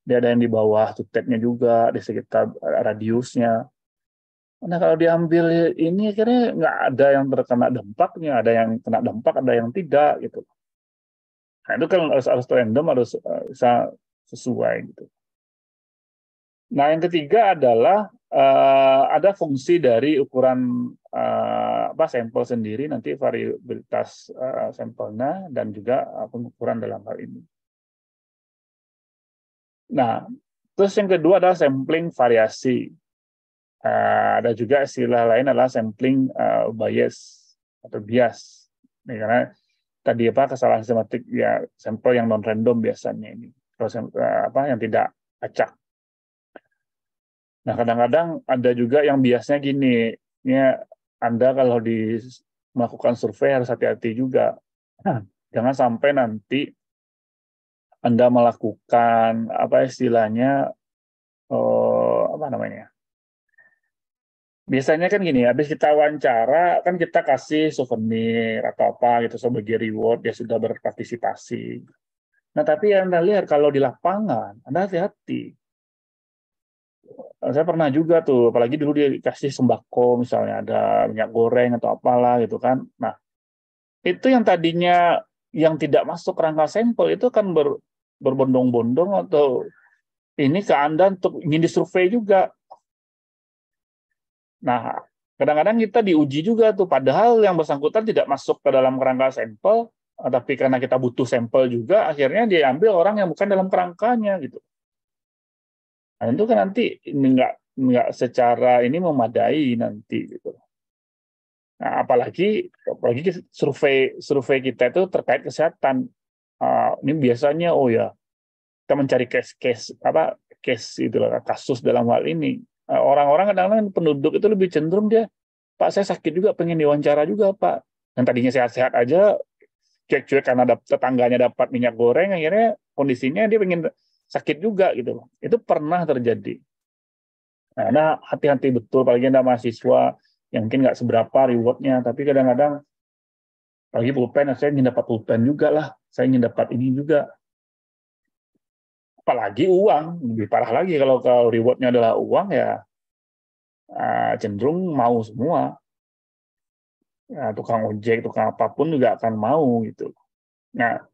dia ada yang di bawah sutetnya juga di sekitar radiusnya. Nah kalau diambil ini akhirnya nggak ada yang terkena dampaknya ada yang kena dampak ada yang tidak gitu. Nah itu kan harus harus random harus eh, bisa sesuai gitu. Nah yang ketiga adalah ada fungsi dari ukuran apa sampel sendiri nanti variabilitas uh, sampelnya dan juga uh, pengukuran dalam hal ini. Nah, terus yang kedua adalah sampling variasi. Uh, ada juga istilah lain adalah sampling uh, bias atau bias. Ini karena tadi apa kesalahan sistematik ya sampel yang non random biasanya ini. Terus uh, apa yang tidak acak Nah, kadang-kadang ada juga yang biasanya gini, ya Anda kalau di melakukan survei harus hati-hati juga. Nah, jangan sampai nanti Anda melakukan apa istilahnya oh, apa namanya? Biasanya kan gini, habis kita wawancara kan kita kasih souvenir atau apa gitu sebagai reward dia sudah berpartisipasi. Nah, tapi Anda lihat kalau di lapangan, Anda hati-hati saya pernah juga tuh, apalagi dulu dia dikasih sembako misalnya ada minyak goreng atau apalah gitu kan. Nah, itu yang tadinya yang tidak masuk rangka sampel itu kan ber, berbondong-bondong atau ini ke Anda untuk ingin disurvei juga. Nah, kadang-kadang kita diuji juga tuh, padahal yang bersangkutan tidak masuk ke dalam kerangka sampel, tapi karena kita butuh sampel juga, akhirnya diambil orang yang bukan dalam kerangkanya gitu. Nah, itu kan nanti nggak nggak secara ini memadai nanti gitu. Nah, apalagi apalagi survei survei kita itu terkait kesehatan. Uh, ini biasanya oh ya kita mencari case-case apa case itu kasus dalam hal ini. orang orang-orang kadang-kadang penduduk itu lebih cenderung dia Pak saya sakit juga pengen diwawancara juga Pak. Dan tadinya sehat-sehat aja cuek-cuek karena dap tetangganya dapat minyak goreng akhirnya kondisinya dia pengen sakit juga gitu. Itu pernah terjadi. Nah, hati-hati betul apalagi anda mahasiswa yang mungkin nggak seberapa rewardnya, tapi kadang-kadang lagi pulpen, saya ingin dapat pulpen juga lah, saya ingin dapat ini juga. Apalagi uang, lebih parah lagi kalau kalau rewardnya adalah uang ya uh, cenderung mau semua. Ya, tukang ojek, tukang apa pun juga akan mau gitu. Nah,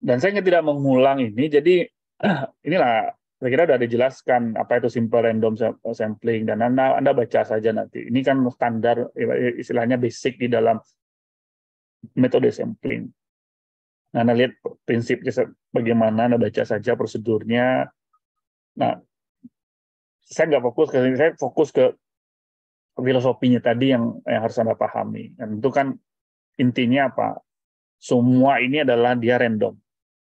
dan saya tidak mengulang ini, jadi inilah saya kira sudah dijelaskan apa itu simple random sampling dan anda anda baca saja nanti. Ini kan standar istilahnya basic di dalam metode sampling. Nah, anda lihat prinsipnya bagaimana anda baca saja prosedurnya. Nah, saya nggak fokus ke saya fokus ke filosofinya tadi yang yang harus anda pahami. Dan itu kan intinya apa? Semua ini adalah dia random.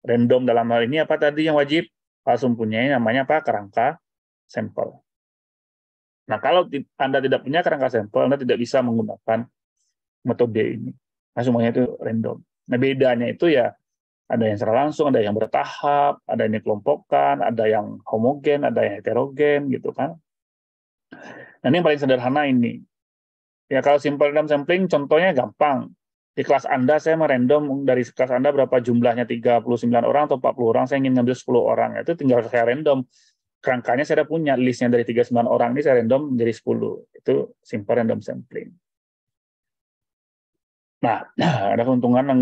Random dalam hal ini apa tadi yang wajib? Harus mempunyai namanya apa? Kerangka sampel. Nah, kalau Anda tidak punya kerangka sampel, Anda tidak bisa menggunakan metode ini. Nah, semuanya itu random. Nah, bedanya itu ya ada yang secara langsung, ada yang bertahap, ada yang dikelompokkan, ada yang homogen, ada yang heterogen, gitu kan. Nah, ini yang paling sederhana ini. Ya, kalau simple random sampling, contohnya gampang. Di kelas Anda, saya merandom dari kelas Anda berapa jumlahnya, 39 orang atau 40 orang, saya ingin ngambil 10 orang. Itu tinggal saya random. Kerangkanya saya punya, listnya dari 39 orang ini saya random menjadi 10. Itu simple random sampling. Nah, ada keuntungan yang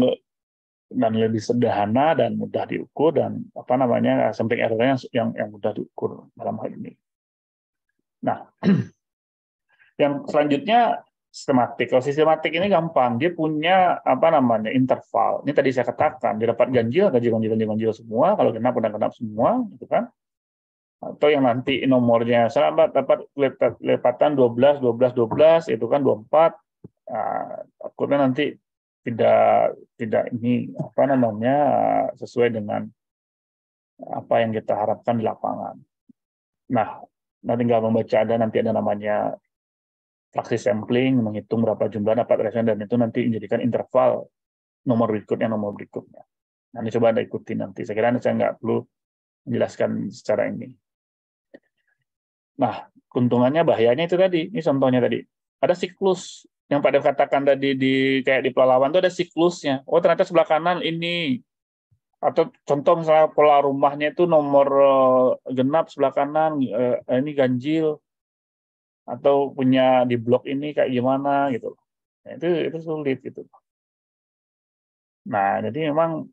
dan lebih sederhana dan mudah diukur dan apa namanya sampling errornya yang yang mudah diukur dalam hal ini. Nah, yang selanjutnya sistematik. Kalau sistematik ini gampang, dia punya apa namanya interval. Ini tadi saya katakan, dia dapat ganjil, ganjil, ganjil, ganjil, ganjil semua. Kalau genap, udah genap semua, gitu kan? Atau yang nanti nomornya, saya dapat lepatan 12, 12, 12, itu kan 24. Nah, takutnya nanti tidak tidak ini apa namanya sesuai dengan apa yang kita harapkan di lapangan. Nah, nanti tinggal membaca ada nanti ada namanya fraksi sampling, menghitung berapa jumlah dapat resisten dan itu nanti menjadikan interval nomor berikutnya nomor berikutnya. Nanti coba anda ikuti nanti. Saya kira saya nggak perlu menjelaskan secara ini. Nah, keuntungannya bahayanya itu tadi. Ini contohnya tadi. Ada siklus yang pada katakan tadi di kayak di pelalawan itu ada siklusnya. Oh ternyata sebelah kanan ini atau contoh misalnya pola rumahnya itu nomor uh, genap sebelah kanan uh, ini ganjil atau punya di blok ini kayak gimana gitu. Nah, itu itu sulit gitu. Nah, jadi memang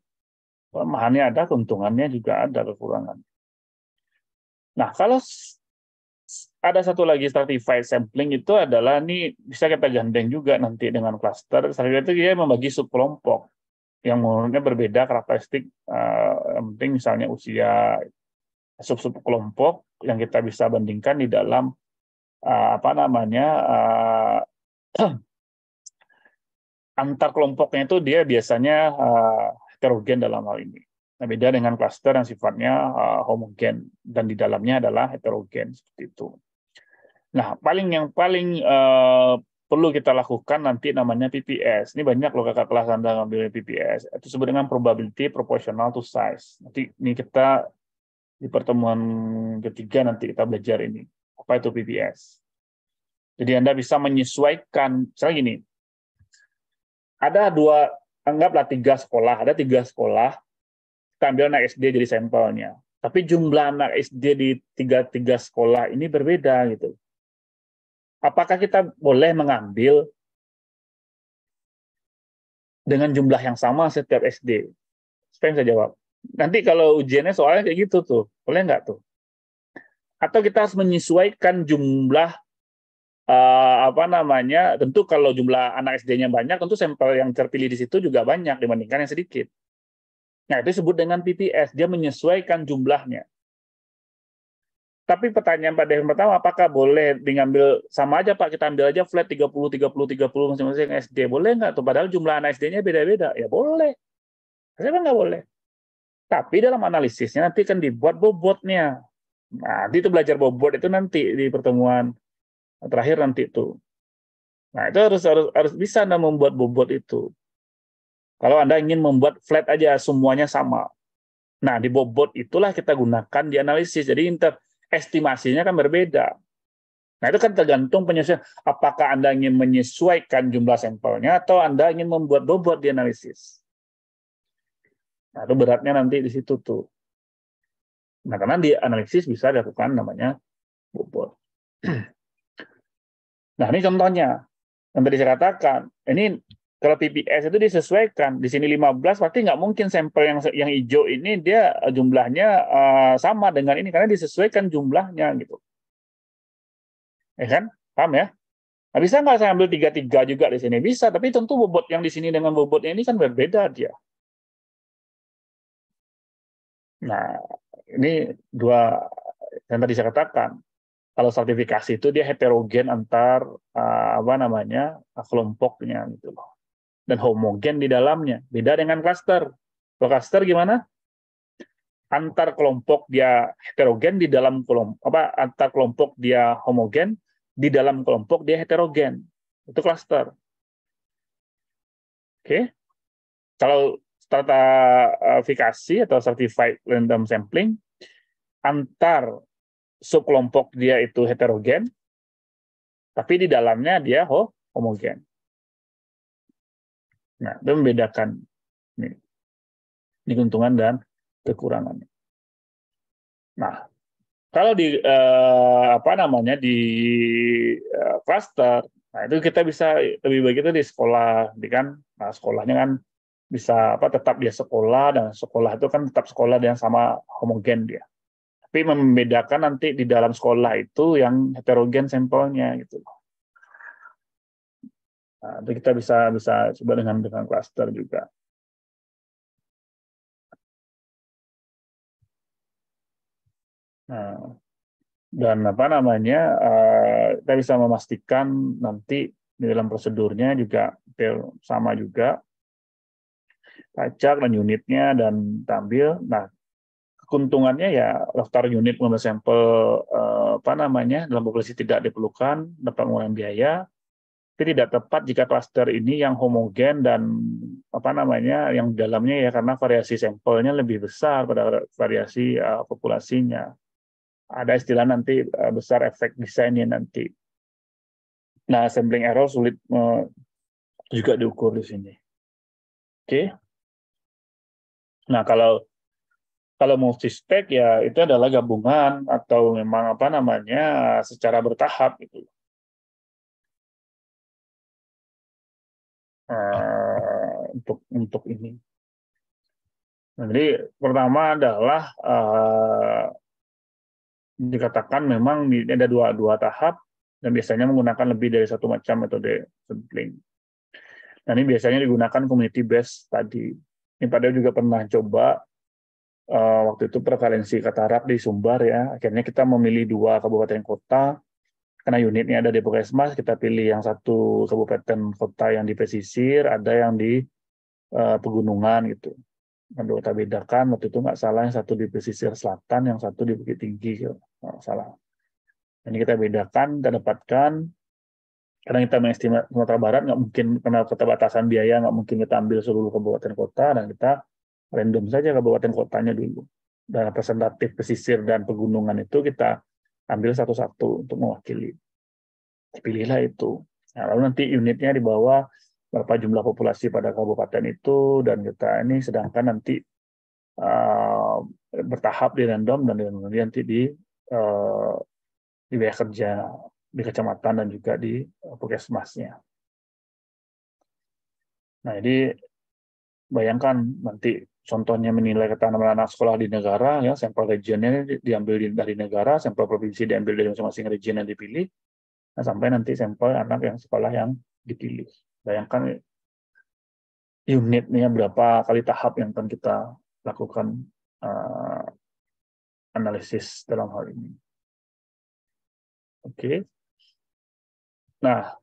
pemahamannya ada, keuntungannya juga ada kekurangan. Nah, kalau ada satu lagi stratified sampling itu adalah ini bisa kita gandeng juga nanti dengan cluster. Stratified itu dia membagi subkelompok yang menurutnya berbeda karakteristik uh, penting misalnya usia sub-sub kelompok yang kita bisa bandingkan di dalam uh, apa namanya uh, antar kelompoknya itu dia biasanya uh, heterogen dalam hal ini. Nah, beda dengan cluster yang sifatnya uh, homogen dan di dalamnya adalah heterogen seperti itu. Nah, paling yang paling uh, perlu kita lakukan nanti namanya PPS. Ini banyak loh kakak kelas Anda ngambil PPS. Itu disebut dengan probability proportional to size. Nanti ini kita di pertemuan ketiga nanti kita belajar ini. Apa itu PPS? Jadi Anda bisa menyesuaikan, misalnya gini, ada dua, anggaplah tiga sekolah, ada tiga sekolah, kita ambil anak SD jadi sampelnya. Tapi jumlah anak SD di tiga-tiga sekolah ini berbeda gitu apakah kita boleh mengambil dengan jumlah yang sama setiap SD? Saya bisa jawab. Nanti kalau ujiannya soalnya kayak gitu tuh, boleh nggak tuh? Atau kita harus menyesuaikan jumlah uh, apa namanya? Tentu kalau jumlah anak SD-nya banyak, tentu sampel yang terpilih di situ juga banyak dibandingkan yang sedikit. Nah, itu disebut dengan PPS, dia menyesuaikan jumlahnya. Tapi pertanyaan pada yang pertama, apakah boleh diambil sama aja Pak, kita ambil aja flat 30, 30, 30 masing-masing SD. Boleh nggak? Tuh, padahal jumlah anak SD-nya beda-beda. Ya boleh. Kenapa nggak boleh? Tapi dalam analisisnya nanti kan dibuat bobotnya. Nah, itu belajar bobot itu nanti di pertemuan terakhir nanti itu. Nah, itu harus harus harus bisa Anda membuat bobot itu. Kalau Anda ingin membuat flat aja semuanya sama. Nah, di bobot itulah kita gunakan di analisis. Jadi inter estimasinya kan berbeda. Nah, itu kan tergantung penyesuaian. Apakah Anda ingin menyesuaikan jumlah sampelnya atau Anda ingin membuat bobot di analisis. Nah, itu beratnya nanti di situ tuh. Nah, karena di analisis bisa dilakukan namanya bobot. Nah, ini contohnya. Yang tadi saya katakan, ini kalau PPS itu disesuaikan. Di sini 15, pasti nggak mungkin sampel yang yang hijau ini dia jumlahnya uh, sama dengan ini, karena disesuaikan jumlahnya gitu. Ya kan? Paham ya? Nah, bisa nggak saya ambil tiga-tiga juga di sini? Bisa, tapi tentu bobot yang di sini dengan bobotnya ini kan berbeda dia. Nah, ini dua yang tadi saya katakan. Kalau sertifikasi itu dia heterogen antar uh, apa namanya kelompoknya gitu loh. Dan homogen di dalamnya. Beda dengan cluster. Kalau cluster gimana? Antar kelompok dia heterogen di dalam kelompok apa antar kelompok dia homogen di dalam kelompok dia heterogen. Itu cluster. Oke. Okay. Kalau stratifikasi atau certified random sampling antar subkelompok dia itu heterogen, tapi di dalamnya dia homogen. Nah, itu membedakan ini, ini keuntungan dan kekurangannya. Nah, kalau di eh, apa namanya di eh, cluster, nah itu kita bisa lebih baik itu di sekolah, di kan, nah sekolahnya kan bisa apa tetap dia sekolah dan sekolah itu kan tetap sekolah yang sama homogen dia. Tapi membedakan nanti di dalam sekolah itu yang heterogen sampelnya gitu. Nah, itu kita bisa bisa coba dengan dengan cluster juga. Nah, dan apa namanya uh, kita bisa memastikan nanti di dalam prosedurnya juga sama juga pajak dan unitnya dan tampil. Nah, keuntungannya ya daftar unit mengambil sampel eh, apa namanya dalam populasi tidak diperlukan dapat mengurangi biaya. Tapi tidak tepat jika klaster ini yang homogen dan apa namanya yang dalamnya ya karena variasi sampelnya lebih besar pada variasi uh, populasinya. Ada istilah nanti uh, besar efek desainnya nanti. Nah sampling error sulit uh, juga diukur di sini. Oke. Okay. Nah, kalau kalau multi-spec ya itu adalah gabungan atau memang apa namanya secara bertahap gitu. Uh, untuk untuk ini. Nah, jadi pertama adalah uh, dikatakan memang ini ada dua dua tahap dan biasanya menggunakan lebih dari satu macam metode sampling. Nah, ini biasanya digunakan community based tadi ini pada juga pernah coba uh, waktu itu prevalensi katarak di Sumbar ya. Akhirnya kita memilih dua kabupaten kota karena unitnya ada di Puskesmas, kita pilih yang satu kabupaten kota yang di pesisir, ada yang di uh, pegunungan gitu. Kalau kita bedakan waktu itu nggak salah yang satu di pesisir selatan, yang satu di Bukit Tinggi, gitu. nggak salah. Ini kita bedakan, kita dapatkan karena kita mengestimasi Sumatera Barat nggak mungkin karena keterbatasan biaya nggak mungkin kita ambil seluruh kabupaten kota dan kita random saja kabupaten kotanya dulu. Dan representatif pesisir dan pegunungan itu kita ambil satu-satu untuk mewakili. Pilihlah itu. Nah, lalu nanti unitnya dibawa berapa jumlah populasi pada kabupaten itu dan kita ini sedangkan nanti uh, bertahap di random dan nanti di uh, di biaya kerja di kecamatan dan juga di puskesmasnya. Nah, jadi bayangkan nanti contohnya menilai ketahanan anak sekolah di negara, ya sampel regionnya diambil dari negara, sampel provinsi diambil dari masing-masing region yang dipilih. Nah, sampai nanti sampel anak yang sekolah yang dipilih. Bayangkan unitnya berapa kali tahap yang akan kita lakukan uh, analisis dalam hal ini. Oke. Okay. Nah,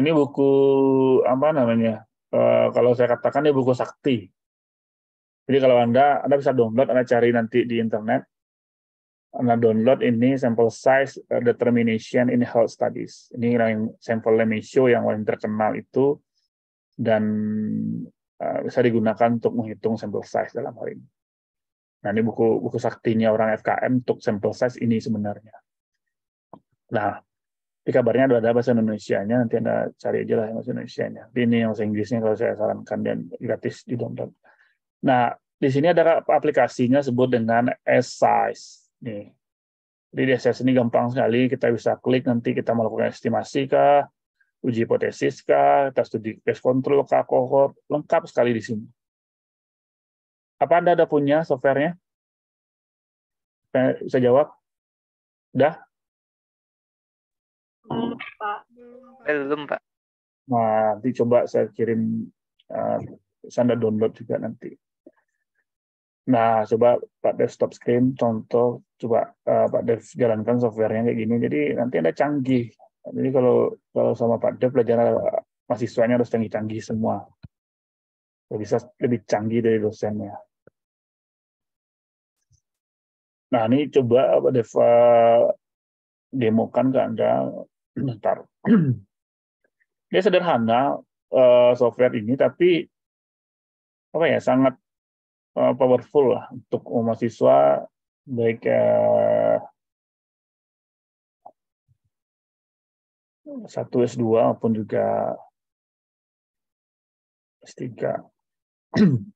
ini buku apa namanya? Uh, kalau saya katakan ini buku sakti. Jadi kalau Anda Anda bisa download, Anda cari nanti di internet. Anda download ini sampel size uh, determination in health studies. Ini yang sampel Lemisho yang paling terkenal itu dan uh, bisa digunakan untuk menghitung sampel size dalam hal ini. Nah, ini buku buku saktinya orang FKM untuk sampel size ini sebenarnya. Nah, di kabarnya ada bahasa Indonesia-nya, nanti Anda cari aja lah bahasa Indonesia-nya. Ini yang bahasa Inggrisnya kalau saya sarankan dan gratis di download. Nah, di sini ada aplikasinya sebut dengan S-Size. Nih. Jadi di SS ini gampang sekali, kita bisa klik nanti kita melakukan estimasi kah, uji hipotesis kah, kita studi case control kah, kohort, lengkap sekali di sini. Apa Anda ada punya softwarenya? Bisa jawab? Udah? Belum, Pak. Nah, nanti coba saya kirim, uh, Anda download juga nanti. Nah, coba Pak Dev stop screen, contoh, coba uh, Pak Dev jalankan softwarenya kayak gini. Jadi nanti Anda canggih. Jadi kalau kalau sama Pak Dev belajar mahasiswanya harus canggih-canggih semua. Bisa lebih canggih dari dosennya. Nah, ini coba Pak Dev uh, demokan ke Anda. Bentar. Dia sederhana uh, software ini, tapi apa ya sangat uh, powerful lah untuk mahasiswa baik uh, satu S2 maupun juga S3.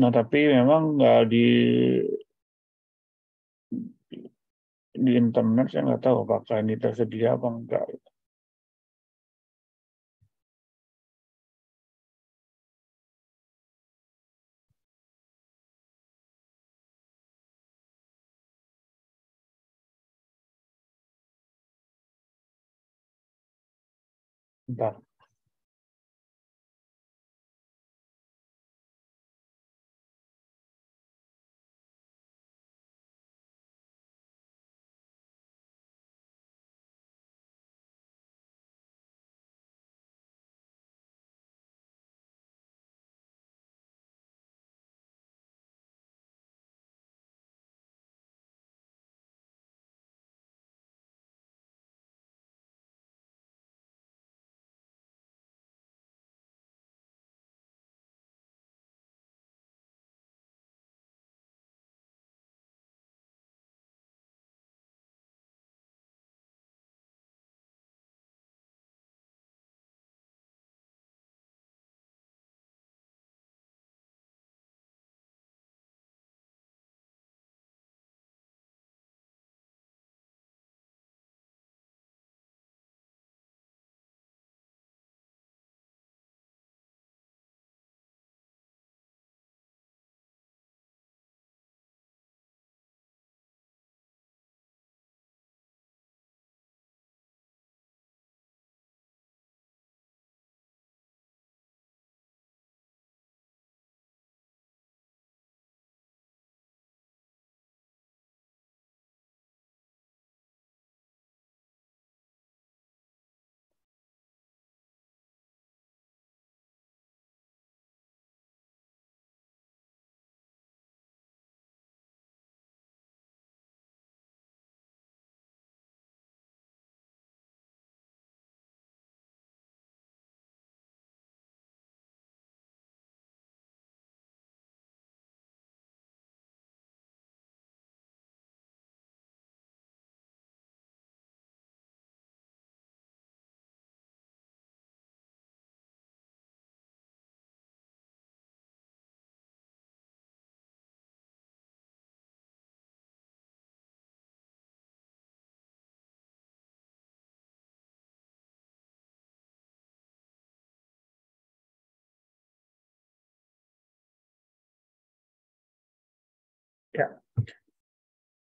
Nah, tapi memang nggak di di internet saya nggak tahu apakah ini tersedia apa enggak. Bentar.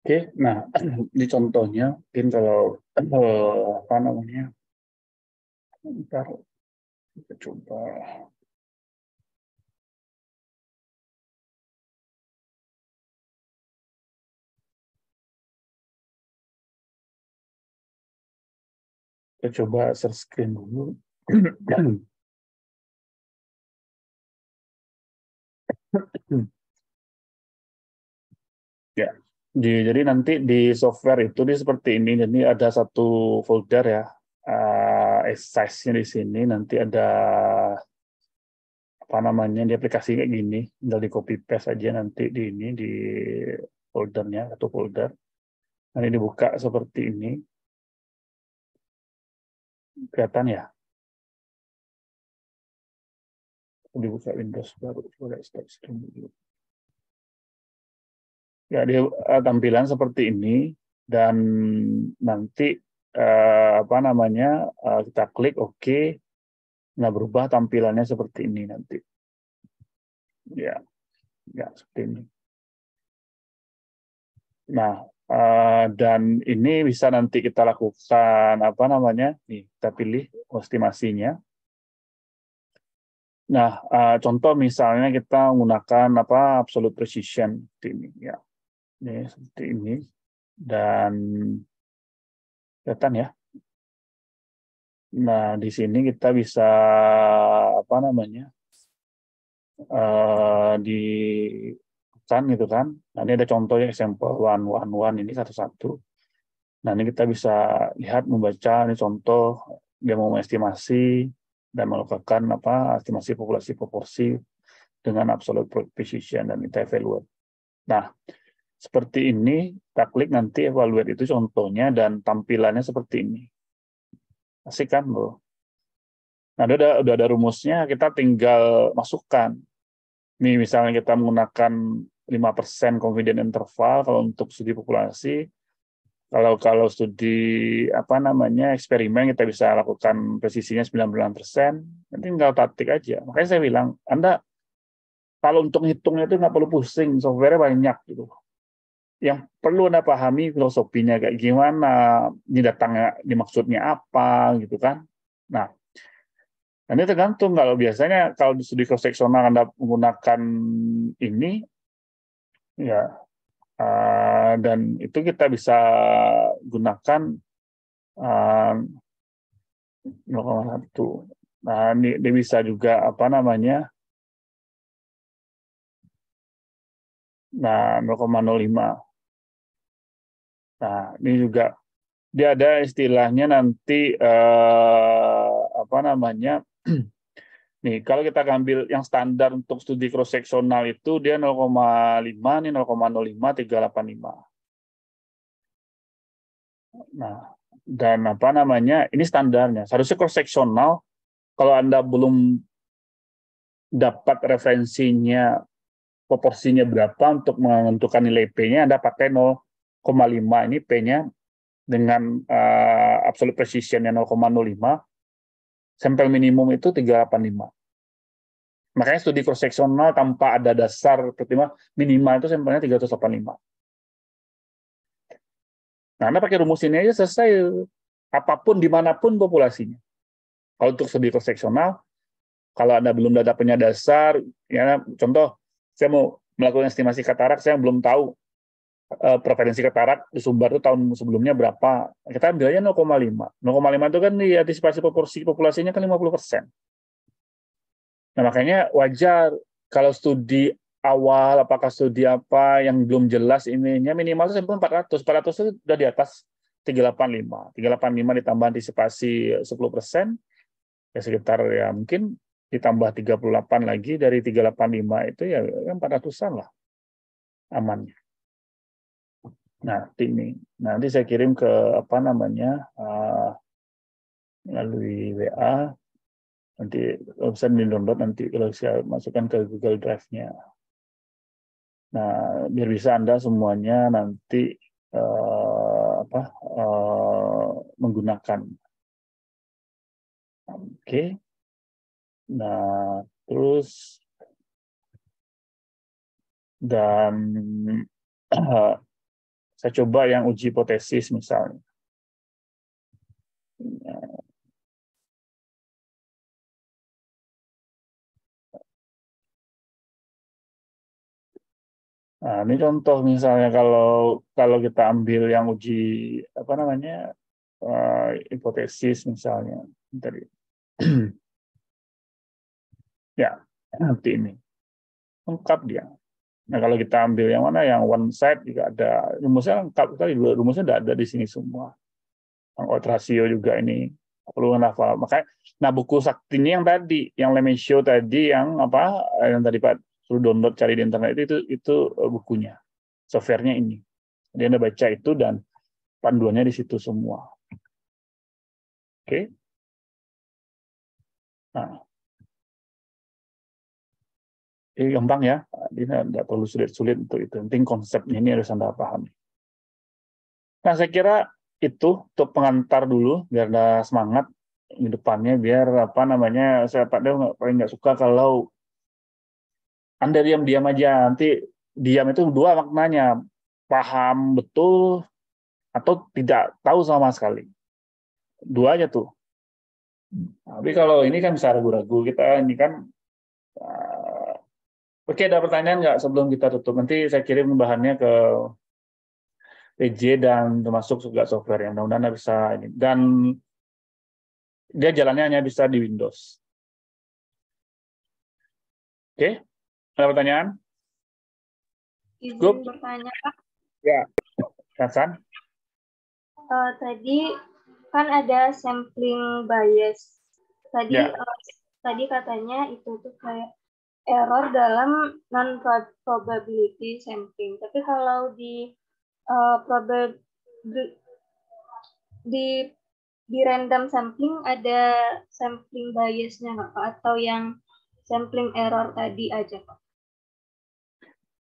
Oke, nah di contohnya mungkin kalau eh, apa namanya, ntar kita coba. Kita coba share screen dulu. Ya, di, jadi nanti di software itu di seperti ini. Jadi ada satu folder ya, uh, exercise-nya di sini. Nanti ada apa namanya di aplikasi kayak gini, tinggal di copy paste aja nanti di ini di foldernya atau folder. Nanti dibuka seperti ini. Kelihatan ya? Dibuka Windows baru, coba start screen dulu. Ya, dia uh, tampilan seperti ini dan nanti uh, apa namanya uh, kita klik OK. Nah, berubah tampilannya seperti ini nanti. Ya, ya seperti ini. Nah, uh, dan ini bisa nanti kita lakukan apa namanya? Nih, kita pilih estimasinya. Nah, uh, contoh misalnya kita menggunakan apa absolute precision ini ya ini seperti ini dan kelihatan ya. Nah di sini kita bisa apa namanya uh, di kan gitu kan. Nah ini ada contohnya example one one one ini satu-satu. Nah ini kita bisa lihat membaca ini contoh dia mau mengestimasi dan melakukan apa estimasi populasi proporsi dengan absolute precision dan kita evaluate. Nah, seperti ini, kita klik nanti evaluate itu contohnya dan tampilannya seperti ini. Asik kan, bro? Nah, udah, udah ada rumusnya, kita tinggal masukkan. Nih, misalnya kita menggunakan 5% confidence interval kalau untuk studi populasi, kalau kalau studi apa namanya eksperimen kita bisa lakukan presisinya 99%, nanti tinggal tatik aja. Makanya saya bilang, Anda kalau untuk hitungnya itu nggak perlu pusing, software banyak gitu yang perlu anda pahami filosofinya kayak gimana, ini datangnya, ini maksudnya apa, gitu kan. Nah, ini tergantung kalau biasanya kalau di studi cross sectional anda menggunakan ini, ya, uh, dan itu kita bisa gunakan uh, 0,1. Nah, ini, ini bisa juga apa namanya? Nah, 0,05 Nah, ini juga dia ada istilahnya nanti eh, apa namanya? nih, kalau kita ambil yang standar untuk studi cross seksional itu dia 0,5 nih 0,05 385. Nah, dan apa namanya? Ini standarnya. Seharusnya cross seksional kalau Anda belum dapat referensinya proporsinya berapa untuk menentukan nilai P-nya Anda pakai 0 0,5 ini P-nya dengan uh, absolute precision yang 0,05, sampel minimum itu 385. Makanya studi cross sectional tanpa ada dasar pertimbangan minimal itu sampelnya 385. Nah, Anda pakai rumus ini aja selesai apa pun di mana pun populasinya. Kalau untuk studi cross sectional, kalau Anda belum ada punya dasar, ya contoh, saya mau melakukan estimasi katarak, saya belum tahu uh, preferensi katarak di Sumbar itu tahun sebelumnya berapa? Kita ambil aja 0,5. 0,5 itu kan di antisipasi proporsi populasinya kan 50 persen. Nah makanya wajar kalau studi awal, apakah studi apa yang belum jelas ininya minimal itu sampai 400. 400 itu sudah di atas 385. 385 ditambah antisipasi 10 persen, ya sekitar ya mungkin ditambah 38 lagi dari 385 itu ya 400-an lah amannya. Nah, ini nanti saya kirim ke apa namanya uh, melalui WA. Nanti bisa di download nanti kalau saya masukkan ke Google Drive-nya. Nah, biar bisa anda semuanya nanti uh, apa uh, menggunakan. Oke. Okay. Nah, terus dan Saya coba yang uji hipotesis misalnya. Nah, ini contoh misalnya kalau kalau kita ambil yang uji apa namanya uh, hipotesis misalnya tadi ya nanti ini lengkap dia. Nah kalau kita ambil yang mana? Yang one side juga ada. Rumusnya lengkap tadi rumusnya tidak ada di sini semua. Yang rasio juga ini. Perlu hafal. Makanya nah buku saktinya yang tadi yang Lemesio tadi yang apa? Yang tadi Pak suruh download cari di internet itu itu, uh, bukunya. Softwarenya ini. Jadi anda baca itu dan panduannya di situ semua. Oke? Okay. nah ini gampang ya. Ini tidak perlu sulit-sulit untuk itu. Penting konsepnya ini harus anda pahami. Nah saya kira itu untuk pengantar dulu biar ada semangat di depannya biar apa namanya saya Pak Dew paling nggak suka kalau anda diam-diam aja, nanti diam itu dua maknanya, paham betul atau tidak tahu sama sekali. Dua aja tuh. Tapi kalau ini kan bisa ragu-ragu, kita ini kan Oke, ada pertanyaan nggak sebelum kita tutup? Nanti saya kirim bahannya ke PJ dan termasuk juga software yang mudah-mudahan bisa ini. Dan dia jalannya hanya bisa di Windows. Oke, ada pertanyaan? Izin bertanya, Pak. Ya, Hasan. Uh, tadi kan ada sampling bias. Tadi ya. uh, tadi katanya itu tuh kayak error dalam non probability sampling. Tapi kalau di uh, probab di di random sampling ada sampling biasnya nggak Pak? Atau yang sampling error tadi aja Pak?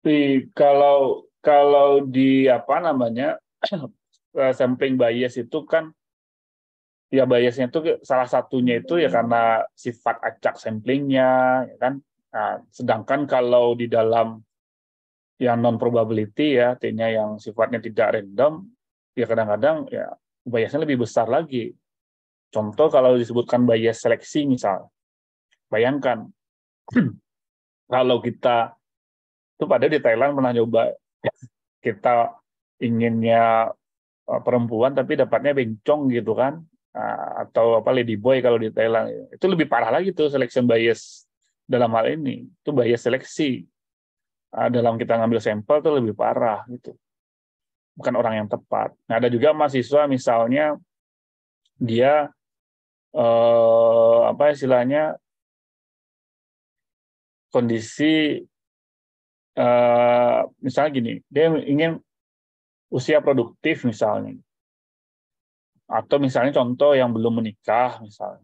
Di, kalau kalau di apa namanya eh, sampling bias itu kan ya biasnya itu salah satunya itu ya karena sifat acak samplingnya ya kan nah, sedangkan kalau di dalam yang non probability ya artinya yang sifatnya tidak random ya kadang-kadang ya biasnya lebih besar lagi. Contoh kalau disebutkan bias seleksi misal bayangkan kalau kita itu pada di Thailand pernah coba kita inginnya eh, perempuan tapi dapatnya bencong gitu kan ah, atau apa lady boy kalau di Thailand itu lebih parah lagi tuh selection bias dalam hal ini itu bias seleksi. Ah, dalam kita ngambil sampel itu lebih parah gitu. Bukan orang yang tepat. Nah ada juga mahasiswa misalnya dia eh, apa istilahnya kondisi uh, misalnya gini, dia ingin usia produktif misalnya, atau misalnya contoh yang belum menikah misalnya,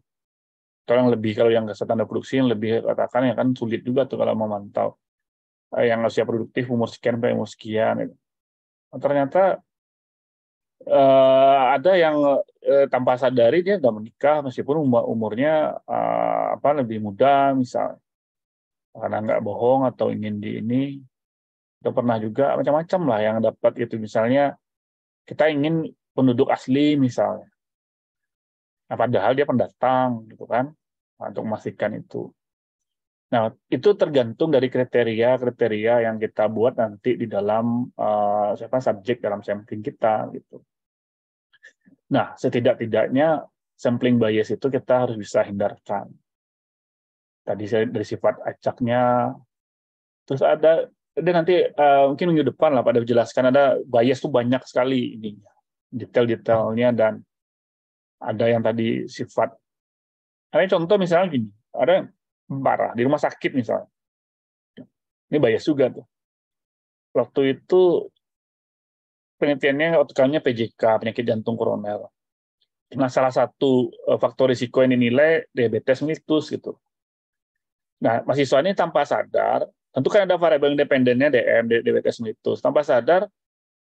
atau yang lebih kalau yang tanda produksi yang lebih katakan ya kan sulit juga tuh kalau memantau uh, yang usia produktif umur sekian umur sekian. Gitu. Nah, ternyata uh, ada yang uh, tanpa sadari dia sudah menikah meskipun umur umurnya uh, apa lebih muda misalnya karena nggak bohong atau ingin di ini kita pernah juga macam-macam lah yang dapat itu misalnya kita ingin penduduk asli misalnya nah padahal dia pendatang gitu kan untuk memastikan itu. Nah itu tergantung dari kriteria-kriteria yang kita buat nanti di dalam uh, siapa subjek dalam sampling kita gitu. Nah setidak-tidaknya sampling bias itu kita harus bisa hindarkan. Tadi saya dari sifat acaknya. Terus ada dia nanti uh, mungkin minggu depan lah pada jelaskan ada bias tuh banyak sekali ininya. Detail-detailnya dan ada yang tadi sifat ada contoh misalnya gini ada parah di rumah sakit misalnya. Ini bias juga tuh. Waktu itu penelitiannya otaknya PJK penyakit jantung koroner. Nah salah satu eh, faktor risiko yang dinilai diabetes mellitus gitu. Nah, mahasiswa ini tanpa sadar, tentu kan ada variabel independennya DM, DBTS mellitus. Tanpa sadar,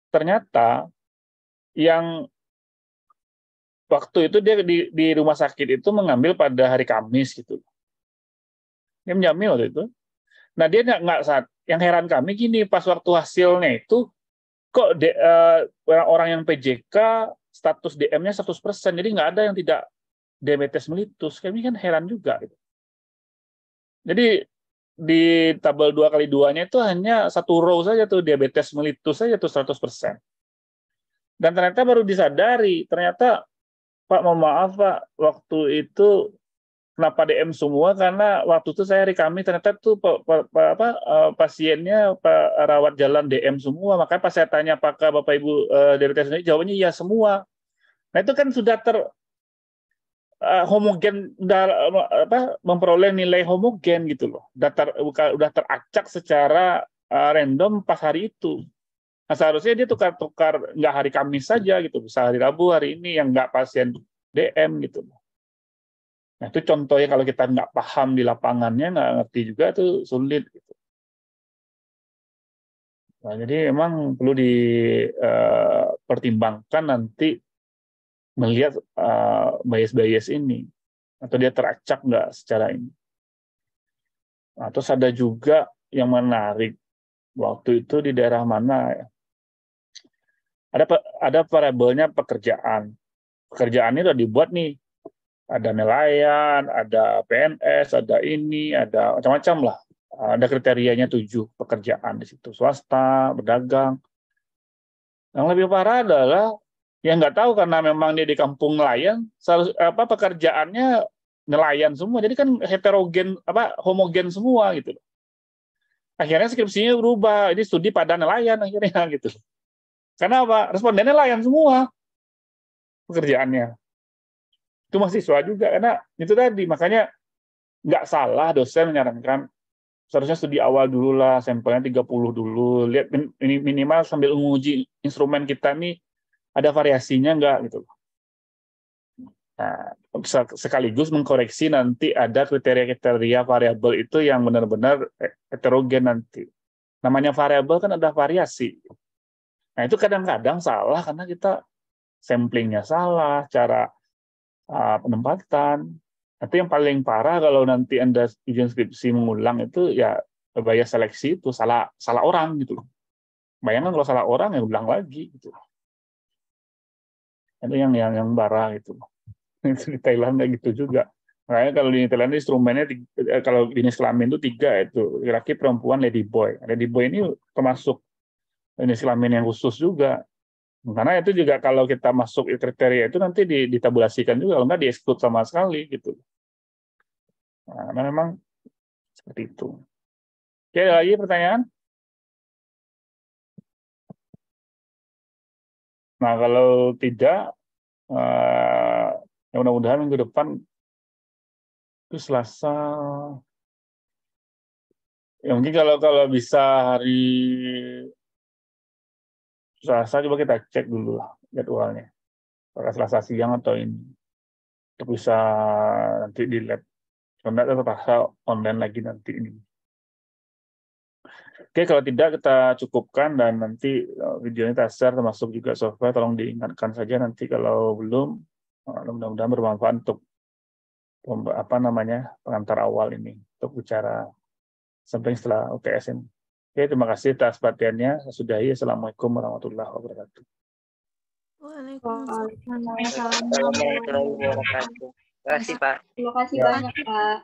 ternyata yang waktu itu dia di, di rumah sakit itu mengambil pada hari Kamis gitu. Dia menjamin waktu itu. Nah dia nggak saat yang heran kami gini pas waktu hasilnya itu kok de, uh, orang yang PJK status DM-nya 100%, jadi nggak ada yang tidak diabetes mellitus. Kami kan heran juga. Gitu. Jadi di tabel dua kali duanya itu hanya satu row saja tuh diabetes mellitus saja tuh 100%. Dan ternyata baru disadari, ternyata Pak mohon maaf Pak, waktu itu kenapa DM semua? Karena waktu itu saya rekami ternyata tuh pa, pa, pa, apa, uh, pasiennya pak rawat jalan DM semua. Makanya pas saya tanya apakah bapak ibu uh, diabetes ini jawabannya iya semua. Nah itu kan sudah ter uh, homogen udah apa memperoleh nilai homogen gitu loh. Udah ter, udah teracak secara uh, random pas hari itu nah seharusnya dia tukar-tukar nggak hari Kamis saja gitu bisa hari Rabu hari ini yang nggak pasien DM gitu Nah, itu contohnya kalau kita nggak paham di lapangannya, nggak ngerti juga itu sulit. Gitu. Nah, jadi memang perlu dipertimbangkan eh, nanti melihat uh, bias-bias ini atau dia teracak nggak secara ini. Nah, terus ada juga yang menarik waktu itu di daerah mana ya? Ada ada variabelnya pekerjaan. Pekerjaan ini udah dibuat nih ada nelayan, ada PNS, ada ini, ada macam-macam lah. Ada kriterianya tujuh pekerjaan di situ, swasta, berdagang. Yang lebih parah adalah yang nggak tahu karena memang dia di kampung nelayan, apa pekerjaannya nelayan semua, jadi kan heterogen, apa homogen semua gitu. Akhirnya skripsinya berubah, ini studi pada nelayan akhirnya gitu. Karena apa? Respondennya nelayan semua pekerjaannya. Itu mahasiswa juga karena itu tadi makanya nggak salah dosen menyarankan seharusnya studi awal dulu lah sampelnya 30 dulu. Lihat ini minimal sambil menguji instrumen kita nih ada variasinya nggak? Gitu. Nah, sekaligus mengkoreksi nanti ada kriteria-kriteria variabel itu yang benar-benar heterogen nanti. Namanya variabel kan ada variasi nah itu kadang-kadang salah karena kita samplingnya salah cara uh, penempatan. Itu yang paling parah kalau nanti Anda ujian skripsi mengulang itu ya bias seleksi itu salah salah orang gitu loh. Bayangkan kalau salah orang ya ulang lagi gitu. Itu yang yang yang parah gitu. Itu di Thailand kayak gitu juga. Makanya kalau di Thailand instrumennya eh, kalau jenis kelamin itu tiga itu laki perempuan lady boy. Lady boy ini termasuk jenis kelamin yang khusus juga. Karena itu juga kalau kita masuk kriteria itu nanti ditabulasikan juga, kalau nggak dieksklud sama sekali gitu. Nah, memang seperti itu. Oke, ada lagi pertanyaan? Nah, kalau tidak, uh, ya mudah-mudahan minggu depan itu Selasa. Ya mungkin kalau kalau bisa hari Selasa coba kita cek dulu lah jadwalnya. Apakah Selasa siang atau ini. Untuk bisa nanti di lab. Kalau tidak terpaksa online lagi nanti ini. Oke, kalau tidak kita cukupkan dan nanti eh, videonya kita share termasuk juga software tolong diingatkan saja nanti kalau belum eh, mudah-mudahan bermanfaat untuk apa namanya pengantar awal ini untuk bicara sampai setelah UTS ini. Oke, terima kasih atas perhatiannya. Saya sudahi. Assalamualaikum warahmatullahi wabarakatuh. Waalaikumsalam. Terima kasih, Pak. Terima kasih banyak, Pak.